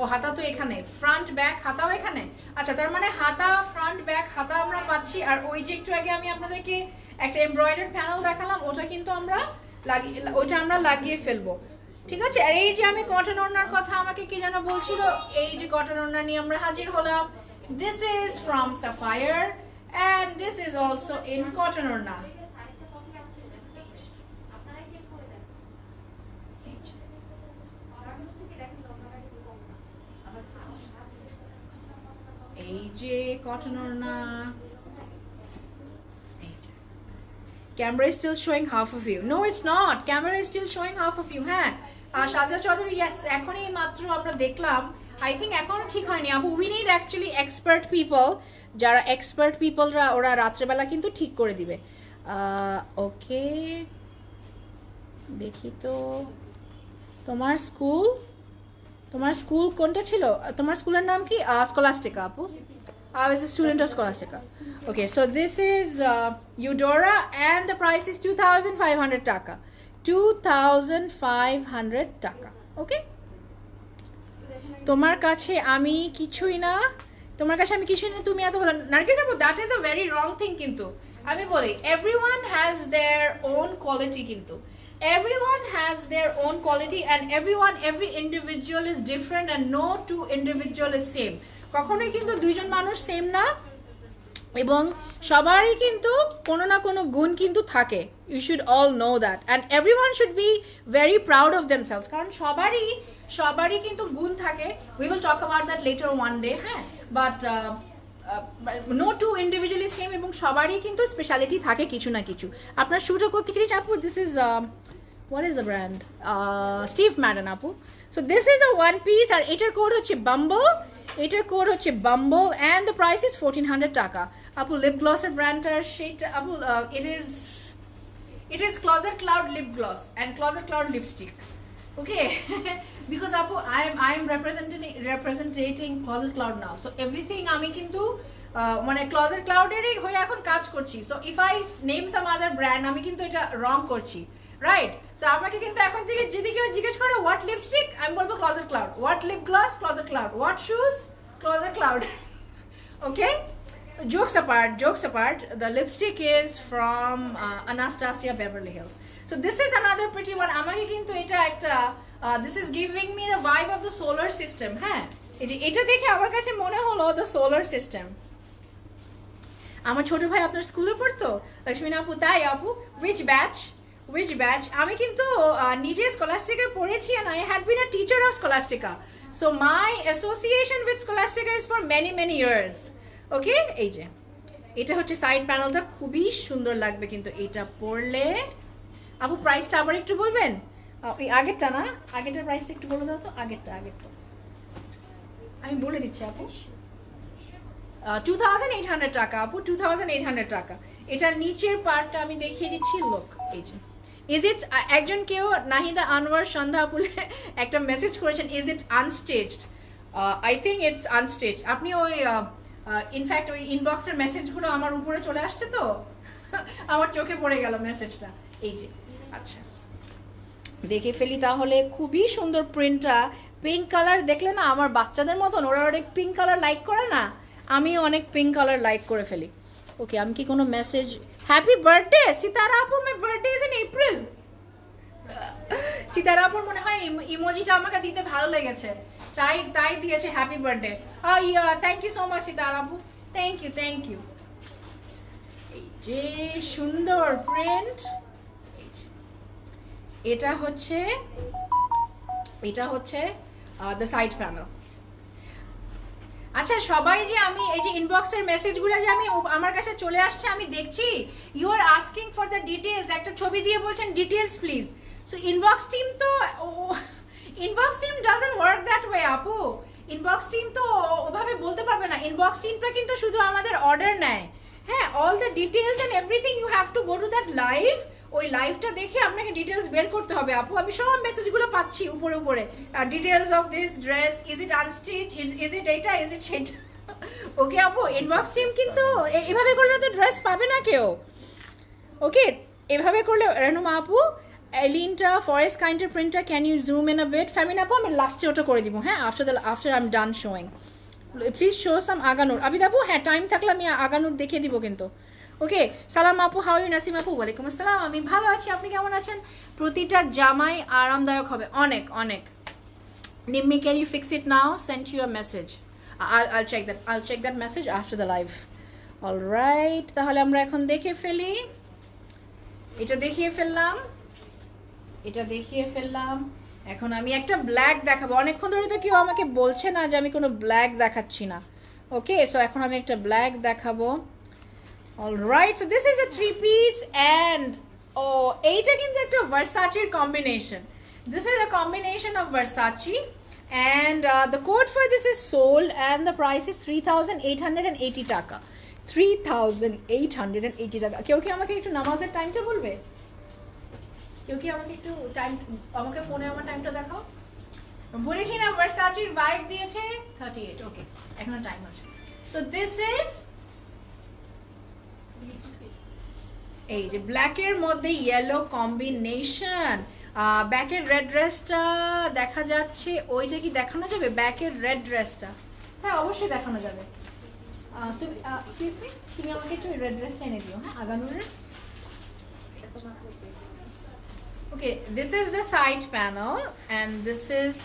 ও, হাতা তো এখানে। ফ্রন্ট ব্যাক হাতাও এখানে? আচ্ছা তার মানে হাতা ফ্রন্ট ব্যাক হাতা আমরা পাচ্ছি। আর ওই যে একটু আগে আমি আপনাদেরকে একটা এমব্রয়ডারি প্যানেল দেখালাম, ওটা কিন্তু আমরা লাগিয়ে ওটা আমরা লাগিয়ে ফেলব। ঠিক আছে? আর এই যে আমি কটন ওড়নার কথা আমাকে কি যেন বলছিল, এই যে কটন ওড়না নিয়ে আমরা হাজির হলাম। This is from Sapphire and this is also in cotton ওড়না। এই যে কটন ওড়না camera is still showing half of you. No, it's not. Camera is still showing half of you হ্যাঁ। সাজা চৌধুরী, yes, এখনই মাত্র আমরা দেখলাম। আই থিঙ্ক এখনও ঠিক হয়নি। আপু we need actually expert people যারা এক্সপার্ট পিপলরা ওরা রাত্রেবেলা কিন্তু ঠিক করে দিবে। ওকে দেখি তো। তোমার স্কুল তোমার স্কুল কোনটা ছিল তোমার স্কুলের নাম কি স্কলাস্টিকা আপু I was a student of Scholastica. Okay, so this is uh, Eudora and the price is 2,500 taka. 2,500 taka. Okay? তোমার কাছে আমি কিছুই না তোমার কাছে আমি কিছুই না তুমি এত বলো নার্গিস আপু that is a very wrong thing কিন্তু আমি বলি everyone has their own quality কিন্তু everyone has their own quality and everyone, every individual is different and no two individual is same. কখনোই কিন্তু দুইজন মানুষ সেম না এবং সবারই কিন্তু কোনো না কোনো গুণ কিন্তু থাকে। You should all know that and every one should be very proud of themselves কারণ সবারই সবারই কিন্তু গুণ থাকে। We will talk about that later one day হ্যাঁ? But no two individually same এবং সবারই কিন্তু স্পেশালিটি থাকে কিছু না কিছু। আপনার সূর্য কর্তিকের আপু this is what is the brand Steve Madden আপু। So this is a one piece আর এটার কোড হচ্ছে বাম্বো এটার কোড হচ্ছে bamboo and the price is fourteen hundred টাকা। আপু লিপ গ্লসের ব্র্যান্ডটা সেটা আপু it is it is Closet Cloud lip gloss and Closet Cloud lipstick okay, because আপু i am i am representing representing closet cloud now. So, everything আমি কিন্তু মানে ক্লজেট ক্লাউডেরই হয়ে এখন কাজ করছি। So if I name some other brand আমি কিন্তু এটা রং করছি। রাইট সো আমাকে কিন্তু এখন থেকে যদি কেউ জিজ্ঞেস করে হোয়াট লিপস্টিক আমি বলব Closet Cloud what lip gloss Closet Cloud what shoes Closet Cloud okay? jokes apart jokes apart the lipstick is from uh, anastasia beverly hills so this is another pretty one আমাকে কিন্তু এটা একটা uh, this is giving me the vibe of the solar system হ্যাঁ এই যে এটা দেখে আমার কাছে মনে হলো the solar system আমার ছোট ভাই আপনার স্কুলে পড়তো লক্ষ্মী আপু তাই আপু উইচ ব্যাচ উইচ ব্যাচ আমি কিন্তু আহ, নিজে স্কলাস্টিকা পড়েছি and I had been a teacher of Scholastica. So my association with Scholastica is for many many years. Okay এই যে। এটা হচ্ছে সাইড প্যানেলটা খুবই সুন্দর লাগবে কিন্তু এটা পরলে আপু প্রাইসটা আবার একটু বলবেন? ওই আগেরটা না? আগেরটার প্রাইসটা একটু বলে দাও তো, আগেরটা আগেরটা। আমি বলে দিচ্ছি, আপু। টু থাউজেন্ড এইট হান্ড্রেড টাকা, আপু টু থাউজেন্ড এইট হান্ড্রেড টাকা। এটার নিচের পার্টটা আমি দেখিয়ে দিচ্ছি লোক এই যে। ইজ ইট একজন কেউ, নাহিদা, আনোয়ার, সন্ধ্যা আপুলে একটা মেসেজ করেছেন is it unstaged I think it's unstage আপনি ওই ইনফ্যাক্ট ওই ইনবক্সের মেসেজগুলো আমার উপরে চলে আসছে তো। আমার চোখে পড়ে গেল মেসেজটা এই যে আচ্ছা। দেখে ফেলি তাহলে, খুবই সুন্দর প্রিন্টটা পিঙ্ক কালার দেখলে না, আমার বাচ্চাদের মতন, ওরা অনেক পিঙ্ক কালার লাইক করে না? আমিও অনেক পিঙ্ক কালার লাইক করে ফেলি। ওকে, আমি কি কোনো মেসেজ হ্যাপি বার্থডে সিতারা আপু my birthday is in April Sitara আপুর মনে হয় ইমোজিটা আমাকে দিতে ভালো লেগেছে। তাই তাই দিয়েছে happy birthday thank you so much Sitara আপু থ্যাংক ইউ থ্যাংক ইউ যে সুন্দর প্রিন্ট এটা হচ্ছে এটা হচ্ছে দ্য সাইড প্যানেল আচ্ছা সবাই যে আমি, এই যে ইনবক্সের মেসেজগুলো যে আমি আমার কাছে চলে আসছে, আমি দেখছি you are asking for the details একটা ছবি দিয়ে বলছেন details please so inbox team তো inbox team doesn't work that way আপু ইনবক্স টিম তো ওভাবে বলতে পারবে না ইনবক্স টিমটা কিন্তু শুধু আমাদের অর্ডার নেয়। হ্যাঁ all the details and everything you have to go to that live ওই লাইভটা দেখে আপনাকে ডিটেলস বের করতে হবে। আপু, আমি সব মেসেজগুলো পাচ্ছি উপরে উপরে। Details of this dress is it unstitch is it এটা ইজ ইট সেট ওকে আপু ইনবক্স টিম কিন্তু এভাবে করলে তো ড্রেস পাবে না কেউ। ওকে এভাবে করলে রেনুমা আপু লিনটা ফরেস্ট কাইন্ডের প্রিন্টটা can you zoom in a bit famine আপু, আমি লাস্টে ওটা করে দিব হ্যাঁ? After the after I am done showing please show some Aganoor Abid আপু হ্যাঁ টাইম থাকলে আমি আগানুর দেখিয়ে দিব কিন্তু। ওকে সালাম আপু হাউ ইউ নাসিম আপু, ওয়ালাইকুম আসসালাম। আমি ভালো আছি, আপনি কেমন আছেন? প্রতিটা জামাই আরামদায়ক হবে। অনেক অনেক। Nimmi can you fix it now send you a message Al I'll check that, I'll check that message after the live. All right, তাহলে আমরা এখন দেখে ফেলি। এটা দেখিয়ে ফেললাম। এটা দেখিয়ে ফেললাম। এখন আমি একটা ব্ল্যাক দেখাবো। অনেকক্ষণ ধরে তো কেউ আমাকে বলছে না যে আমি কোনো ব্ল্যাক দেখাচ্ছি না। ওকে সো এখন আমি একটা ব্ল্যাক দেখাবো। All right so this is a three piece and ও এইটা কিন্তু একটা ভার্সাচির combination this is a combination of Versace uh, the code for this is sold and the price is 3880 টাকা। 3880 টাকা। কেউ কি আমাকে একটু নামাজের টাইমটা বলবে? কেউ কি আমাকে একটু টাইম আমাকে ফোনে আমার টাইমটা দেখাও? বলেছি না ভার্সাচির ভাইব দিয়েছে 38 ওকে এখনও টাইম আছে। সো দিস ইজ এই যে ব্ল্যাকের মধ্যে ইয়েলো কম্বিনেশন ব্যাকের রেড ড্রেসটা দেখা যাচ্ছে ওইটা কি দেখানো যাবে? ব্যাকের রেড ড্রেসটা হ্যাঁ অবশ্যই দেখানো যাবে। তুমি তুমি আমাকে একটু রেড ড্রেসটা এনে দিও হ্যাঁ আগানুরের okay this is the side panel and this is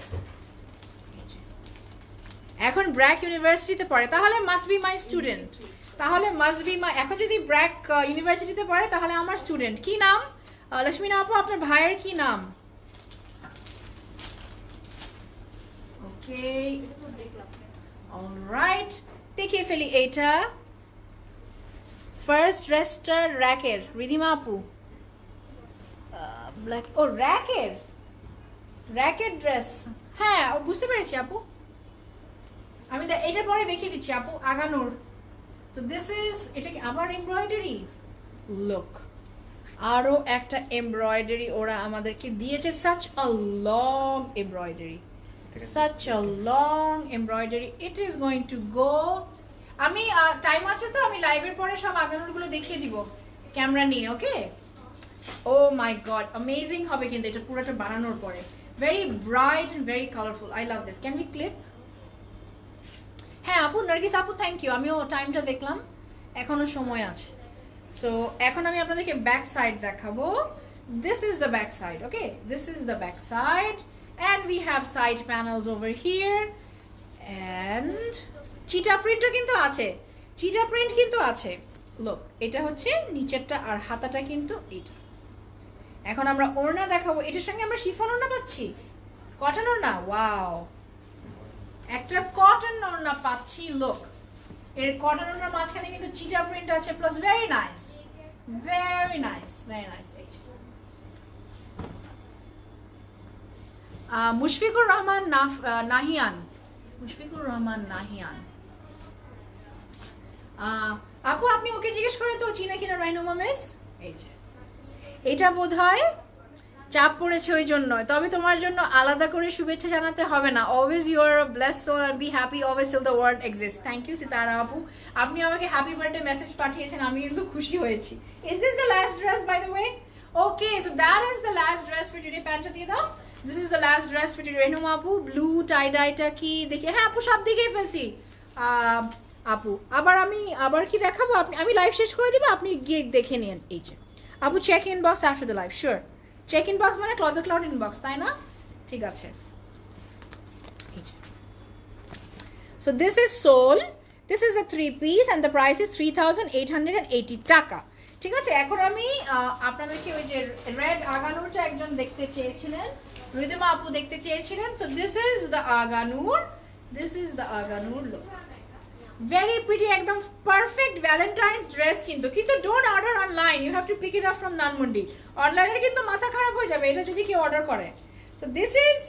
এখন ব্র্যাক ইউনিভার্সিটিতে পড়ে, তাহলে মাস্ট বি মাই স্টুডেন্ট তাহলে মাস্ট বি মা এখন যদি ব্র্যাক ইউনিভার্সিটিতে পড়ে, তাহলে আমার স্টুডেন্ট কি নাম? লক্ষ্মী আপু, আপনার ভাইয়ের কি নাম? ওকে অলরাইট দেখিয়ে ফেলি এইটা। ফার্স্ট ড্রেসটার র্যাকের রিধিমা আপু। ব্ল্যাক ও র্যাকের র্যাকের ড্রেস হ্যাঁ বুঝতে পেরেছি আপু। আমি এটার পরে দেখিয়ে দিচ্ছি আপু আগানোর। সো দিস ইজ এটা কি আবার এমব্রয়ডারি লুক আরও একটা এমব্রয়ডারি ওরা আমাদেরকে দিয়েছে। Such a long embroidery such a long embroidery. It is going to go আমি টাইম আছে তো আমি লাইভের পরে সব আগানোরগুলো দেখিয়ে দিব। ক্যামেরা নিয়ে ওকে ও মাই গড অ্যামেজিং হবে কিন্তু এটা পুরোটা বানানোর পরে। Very bright and very colourful I love this can be clip হ্যাঁ আপু, নার্গিস আপু থ্যাংক ইউ আমিও টাইমটা দেখলাম। এখনও সময় আছে। সো এখন আমি আপনাদেরকে ব্যাক সাইড দেখাবো। This is the back side okay this is the back side and we have side panels over here, and চিটা প্রিন্টও কিন্তু আছে। চিটা প্রিন্ট কিন্তু আছে। লোক এটা হচ্ছে নিচেরটা আর হাতাটা কিন্তু এটা এখন আমরা ওড়না দেখাবো। এটার সঙ্গে আমরা শিফন ওড়না পাচ্ছি? কটন ওড়না? ওয়াও। একটা কটন ওড়না পাচ্ছি লোক এর কটন ওড়নার মাঝখানে কিন্তু চিটা প্রিন্ট আছে plus very nice very nice very nice Mushfiqur Rahman Nahiyan. Mushfiqur Rahman Nahiyan. আপু, আপনি ওকে জিজ্ঞেস করেন তো চিনা কিনা রাইনুমা মিস এই যে। এটা বোধ হয় চাপ পড়েছে ওই জন্য তবে তোমার জন্য আলাদা করে শুভেচ্ছা জানাতে হবে না। Always you are bless soul R be happy always till the world exist thank you Sitara আপু আপনি আমাকে হ্যাপি বার্থডে মেসেজ পাঠিয়েছেন, আমি কিন্তু খুশি হয়েছি। Is this the last dress by the way okay so that is the last dress for today প্যান্টটা দিয়ে দাও। This is the last dress for today Renuma আপু ব্লু টাই ডাইটা কি দেখি হ্যাঁ আপু, সব দিকেই ফেলছি। আপু, আবার আমি আবার কি দেখাবো? আপনি আমি লাইভ শেষ করে দিব, আপনি গিয়ে দেখে নিন। এই যে। আপু check inbox after the live sure check inbox মানে ক্লজেট ক্লাউড ইনবক্স তাই না? ঠিক আছে। এই this is this is soul. This is a three piece and the price is 3880 টাকা। ঠিক আছে, এখন আমি আপনাদেরকে ওই যে রেড আগানুরটা একজন দেখতে চেয়েছিলেন, রিদিমা আপু দেখতে চেয়েছিলেন। So this is the Aganoor this is the Aganoor look very pretty একদম পারফেক্ট ভ্যালেন্টাইন্স ড্রেস কিন্তু। কিন্তু don't order online you have to pick it up from Dhanmondi অনলাইনে কিন্তু মাথা খারাপ হয়ে যাবে, এটা যদি কেউ অর্ডার করে। সো দিস ইজ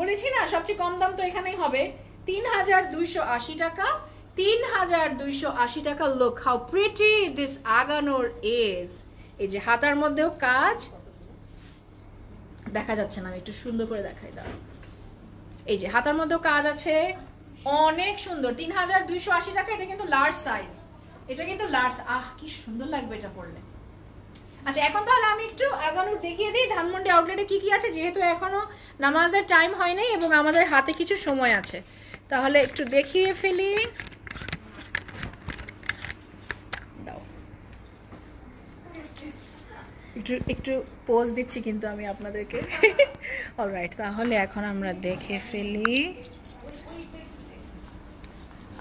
বলেছি না, সবচেয়ে কম দাম তো এখানেই হবে। তিন হাজার দুইশো আশি টাকা, তিন হাজার দুইশো আশি টাকা। Look how pretty this Aganoor is এই যে হাতার মধ্যেও কাজ। দেখা যাচ্ছে না, আমি একটু সুন্দর করে দেখাই দাও এই যে হাতার মধ্যেও কাজ আছে। অনেক সুন্দর। তিন হাজার দুইশো আশি টাকা, এটা কিন্তু লার্জ সাইজ এটা কিন্তু লার্জ আহ, কি সুন্দর লাগবে এটা পরলে। আচ্ছা এখন তাহলে আমি একটু আগানোর দেখিয়ে দিই, ধানমন্ডি আউটলেটে কি কি আছে, যেহেতু এখনও নামাজের টাইম হয়নি এবং আমাদের হাতে কিছু সময় আছে। তাহলে একটু দেখিয়ে ফেলি। দাও। একটু একটু পোজ দিচ্ছি কিন্তু আমি আপনাদেরকে। অলরাইট তাহলে এখন আমরা দেখে ফেলি।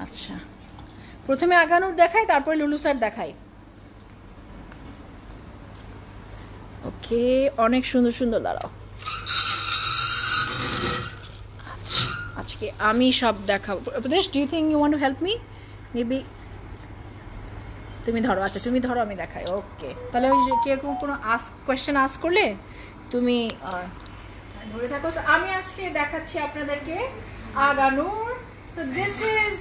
আচ্ছা। প্রথমে আগানুর দেখাই, তারপরে লুলু স্যার দেখাই। ওকে, অনেক সুন্দর সুন্দর, দাঁড়াও। আচ্ছা আজকে আমি সব দেখাবো। উপদেশ do you think you want help me maybe তুমি ধরো আচ্ছা তুমি ধরো, আমি দেখাই। ওকে তাহলে ওই যে কেউ কোনো আস কোয়েশ্চেন আস করলে তুমি ধরে থাকো। আমি আজকে দেখাচ্ছি আপনাদেরকে Aganoor. So this is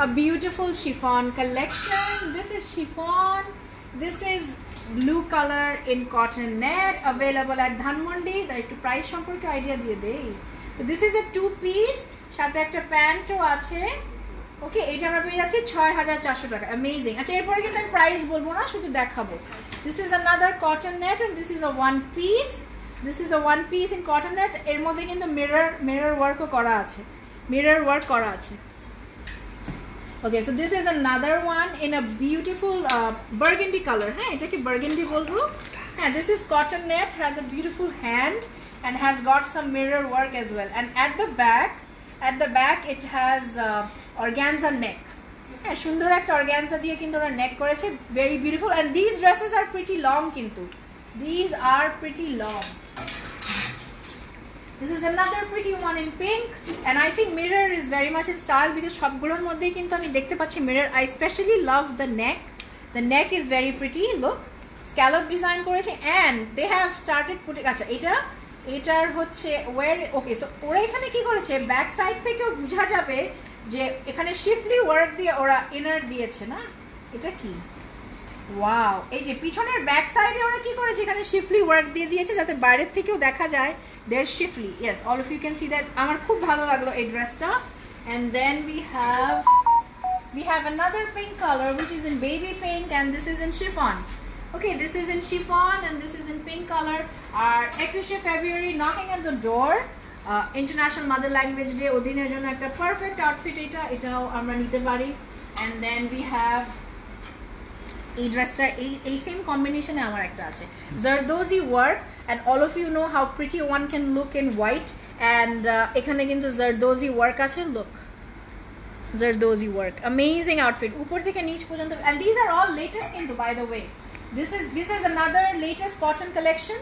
a beautiful chiffon collection. This is chiffon. This is blue color in cotton net, available at Dhanmondi. The একটু প্রাইস সম্পর্কে আইডিয়া দিয়ে দেই। So, this is a two piece সাথে একটা প্যান্টও আছে। ওকে এটা আমরা পেয়ে যাচ্ছি ছয় হাজার চারশো টাকা। অ্যামেজিং আচ্ছা এরপরে কিন্তু আমি প্রাইস বলব না, শুধু দেখাবো। This is another cotton net and this is a one piece this is a one piece in cotton net এর মধ্যে কিন্তু মিরর মিরর ওয়ার্কও করা আছে। মিরর ওয়ার্ক করা আছে। Okay, so this is another one in a beautiful uh, burgundy color. হ্যাঁ এটা কি burgundy বলবো হ্যাঁ this is cotton net has a beautiful hand and has got some mirror work as well and at the back at the back it has uh, organza neck হ্যাঁ সুন্দর একটা organza দিয়ে কিন্তু ওরা নেক করেছে very beautiful and this dresses are pretty long কিন্তু this R pretty long This is another pretty one in pink and I think mirror is very much in style because সবগুলোর মধ্যেই কিন্তু আমি দেখতে পাচ্ছি mirror I especially love the neck the neck is very pretty look scallop design করেছে and they have started putting আচ্ছা এটা এটার হচ্ছে ওয়ার ওকে সো ওরা এখানে কি করেছে ব্যাক সাইড থেকেও বোঝা যাবে যে এখানে শিফলি ওয়ার্ক দিয়ে ওরা ইনার দিয়েছে না এটা কি ওয়াও এই যে পিছনের ব্যাক সাইডে ওরা কি করেছে এখানে শিফলি ওয়ার্ক দিয়ে দিয়েছে যাতে বাইরের থেকেও দেখা যায় দের শিফলি yes all of you can see that আমার খুব ভালো লাগলো এই ড্রেসটা and then we have we have another pink color which is in baby pink and this is in chiffon okay this is in chiffon and this is in pink color our 21 February knocking at the door uh, international mother language day ওদিনের জন্য একটা perfect outfit এটা এটাও আমরা নিতে পারি and then we have এই ড্রেসটা এই এই সেম কম্বিনেশনে আমার একটা আছে। Zardozi work and all of you know how pretty one can look in white and এখানে কিন্তু জারদোজি ওয়ার্ক আছে look zardozi work amazing outfit উপর থেকে নিচ পর্যন্ত and these are all latest কিন্তু by the way this is this is another latest cotton collection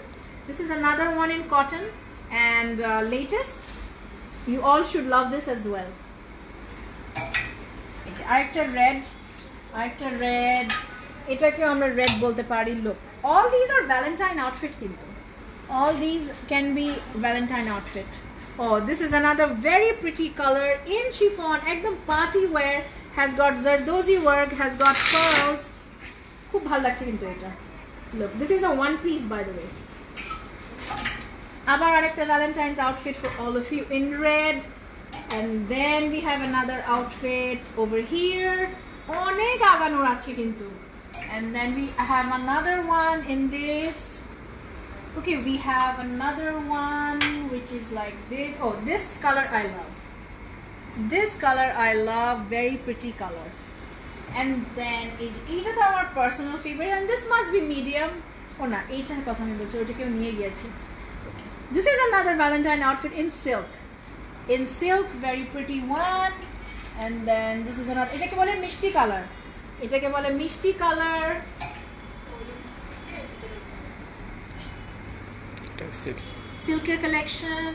this is another one in cotton and latest you all should love this as well আরেকটা red আরেকটা red এটাকেও আমরা red বলতে পারি look all these are Valentine outfit কিন্তু। All these can be Valentine outfit O this is another very pretty colour in chiffon একদম party wear has got zardozi work has got pearls খুব ভালো লাগছে কিন্তু এটা। Look this is a one piece by the way আবার আরেকটা Valentine's outfit for all of you in red and then we have another outfit over here অনেক আগানোর আছে কিন্তু। and then we have another one in this okay we have another one which is like this oh this color i love this color i love very pretty color and then এই- এইটা তো আমার personal favorite and this must be medium ও না এইটার কথা আমি বলছি ওইটাকেও নিয়ে গিয়েছি this is another valentine outfit in silk in silk very pretty one and then this is another এটাকে বলে মিষ্টি কালার এটাকে বলে মিষ্টি কালার। সিল্কের কালেকশন।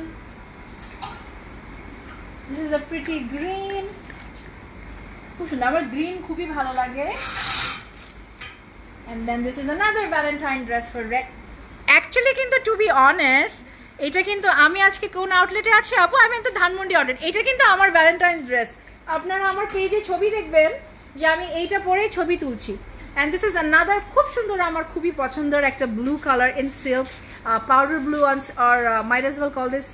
This is a pretty green খুব সুন্দর। আমার গ্রিন খুবই ভালো লাগে। And then this is another valentine dress for red actually কিন্তু টু বি অনেস্ট এটা কিন্তু আমি আজকে কোন আউটলেটে আছি আপু? আমি তো ধানমন্ডি আউটলেট এটা কিন্তু আমার ভ্যালেন্টাইন্স ড্রেস আপনারা আমার পেজে ছবি দেখবেন। যে আমি এইটা পরে ছবি তুলছি। অ্যান্ড দিস ইজ আনাদার খুব সুন্দর, আমার খুবই পছন্দের একটা blue colour in silk powder blue ones are Midas wall call this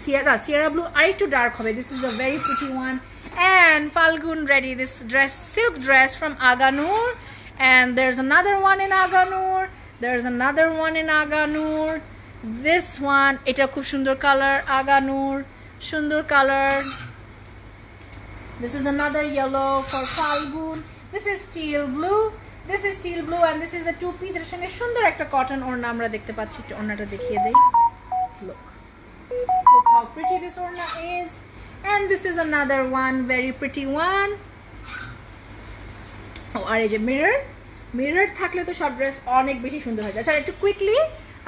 Sierra Sierra blue আর একটু ডার্ক হবে। This is a very pretty one and Falgun ready this dress silk dress from Aganoor and there is another one in Aganoor there is another one in Aganoor this one এটা খুব সুন্দর colour Aganoor সুন্দর colour this is another yellow for Falgun this is steel blue this is steel blue and this is a two piece এর সঙ্গে সুন্দর একটা cotton ওড়না আমরা দেখতে পাচ্ছি একটু ওড়নাটা দেখিয়ে দেই look look how pretty this orna is and this is another one very pretty one ও আর এই যে মিরর মিরর থাকলে তো সব ড্রেস অনেক বেশি সুন্দর হয়ে যায় আচ্ছা একটু কুইকলি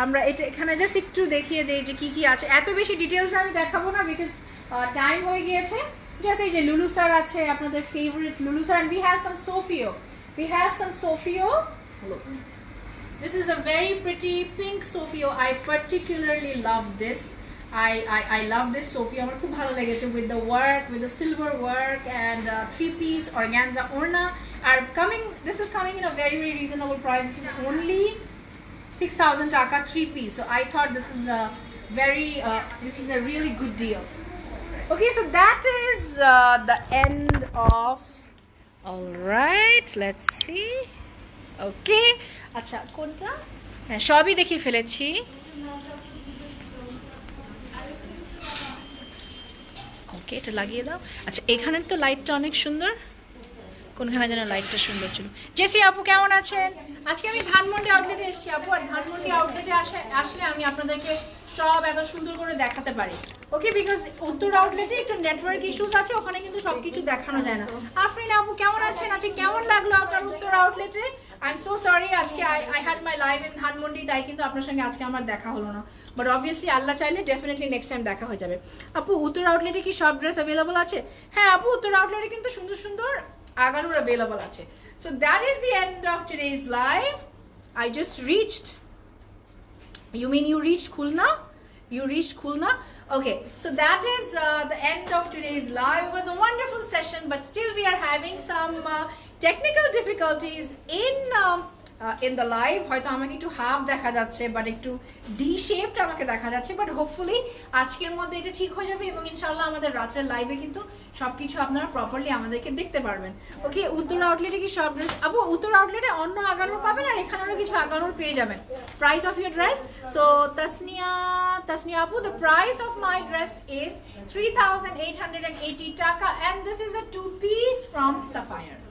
আমরা এটা এখানে জাস্ট একটু দেখিয়ে দেই যে কি কি আছে এত বেশি ডিটেলস আমি দেখাবো না বিকজ টাইম হয়ে গিয়েছে জাস্ট এই যে লুলু স্যার আছে আপনাদের ফেভারিট লুলু sir we have some সোফিও we have some সোফিও look This is a very pretty pink Sofio. I particularly love this. I, I, I love this Sofio. আমার খুব ভালো লেগেছে with the work, with the silver work and uh, three piece organza orna are coming. This is coming in a very very reasonable price. This is only 6,000 taka three piece. So I thought this is a very uh, this is a really good deal. Okay, so that is uh, the end of. All right, let's see. ওকে আচ্ছা কোনটা হ্যাঁ সবই দেখিয়ে ফেলেছি। ওকে এটা লাগিয়ে দাও। আচ্ছা এখানের তো লাইটটা অনেক সুন্দর। কোনখানে যেন লাইটটা সুন্দর ছিল। জেসি আপু কেমন আছেন? আজকে আমি ধানমন্ডি আউটলেটে এসেছি। আপু আর ধানমন্ডি আউটলেটে আসে আসলে আমি আপনাদেরকে সব এত সুন্দর করে দেখাতে পারি। ওকে বিকজ উত্তর আউটলেটে একটু নেটওয়ার্ক ইস্যুস আছে ওখানে কিন্তু সবকিছু দেখানো যায় না। আফরিন আপু কেমন আছেন? আজকে কেমন লাগল আপনার উত্তর আউটলেটে আই এম সো সরি আজকে I I had my live in Dhanmondi তাই কিন্তু আপনার সঙ্গে আজকে আমার দেখা হলো না। বাট অবভিয়াসলি আল্লাহ চাইলে ডেফিনেটলি নেক্সট টাইম দেখা হয়ে যাবে। আপু উত্তর আউটলেটে কি সব ড্রেস অ্যাভেলেবল আছে? হ্যাঁ আপু উত্তর আউটলেটে কিন্তু সুন্দর সুন্দর আগানুর অ্যাভেলেবল আছে। So that is the end of today's live I just reached You mean you reached Khulna? You reached Khulna? Okay, so that is uh, the end of today's live. It was a wonderful session, but still we are having some uh, technical difficulties in um, in the live. হয়তো আমাকে একটু half দেখা যাচ্ছে but একটু D shaped আমাকে দেখা যাচ্ছে but hopefully আজকের মধ্যে এটা ঠিক হয়ে যাবে এবং ইনশাল্লাহ আমাদের রাত্রের লাইভে কিন্তু সবকিছু আপনারা প্রপারলি আমাদেরকে দেখতে পারবেন। ওকে উত্তর আউটলেটে কি সব ড্রেস আপু উত্তর আউটলেটে অন্য আগানোর পাবেন আর এখানেও কিছু আগানোর পেয়ে যাবেন। Price of your dress so Tasnia Tasnia আপু the price of my dress is three thousand eight hundred and eighty টাকা and this is a two piece from Sapphire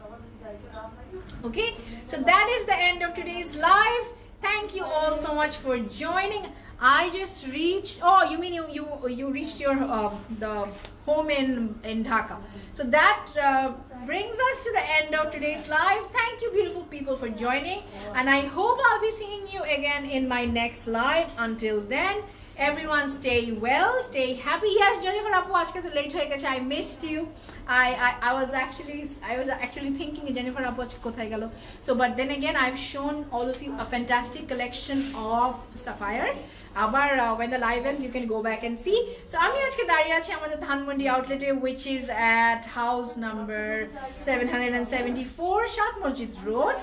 okay so that is the end of today's live thank you all so much for joining i just reached oh you mean you you you reached your uh, the home in in dhaka so that uh, brings us to the end of today's live thank you beautiful people for joining and i hope i'll be seeing you again in my next live until then everyone stay well stay happy yes jennifer apu আজকে তো late হয়ে গেছে i missed you I, I I was actually I was actually thinking Jennifer আজকে কোথায় গেল so but then again I've shown all of you a fantastic collection of sapphire আবার uh, when the live ends you can go back and see so আমি আজকে দাঁড়িয়ে আছি আমাদের ধানমন্ডি আউটলেটে which is at house number 774 Shat Masjid Road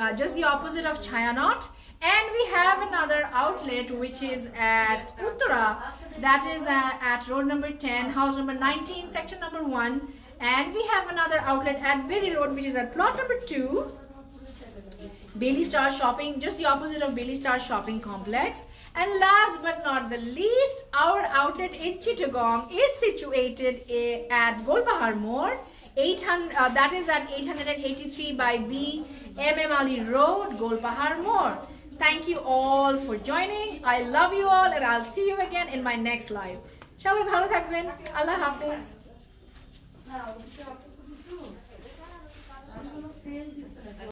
uh, just the opposite of Chayanot and we have another outlet which is at Uttara that is uh, at road number 10 house number 19 section number 1 and we have another outlet at Billy Road which is at plot number 2 Bailey Star Shopping, just the opposite of Bailey Star Shopping Complex. And last but not the least, our outlet in Chittagong is situated i- at Golbahar Mall. 800, uh, that is at 883 by B, MM Ali Road, Golbahar Mall. Thank you all for joining. I love you all and I'll see you again in my next live. সবাই ভালো থাকবেন আল্লাহ হাফিজ না ওটা অত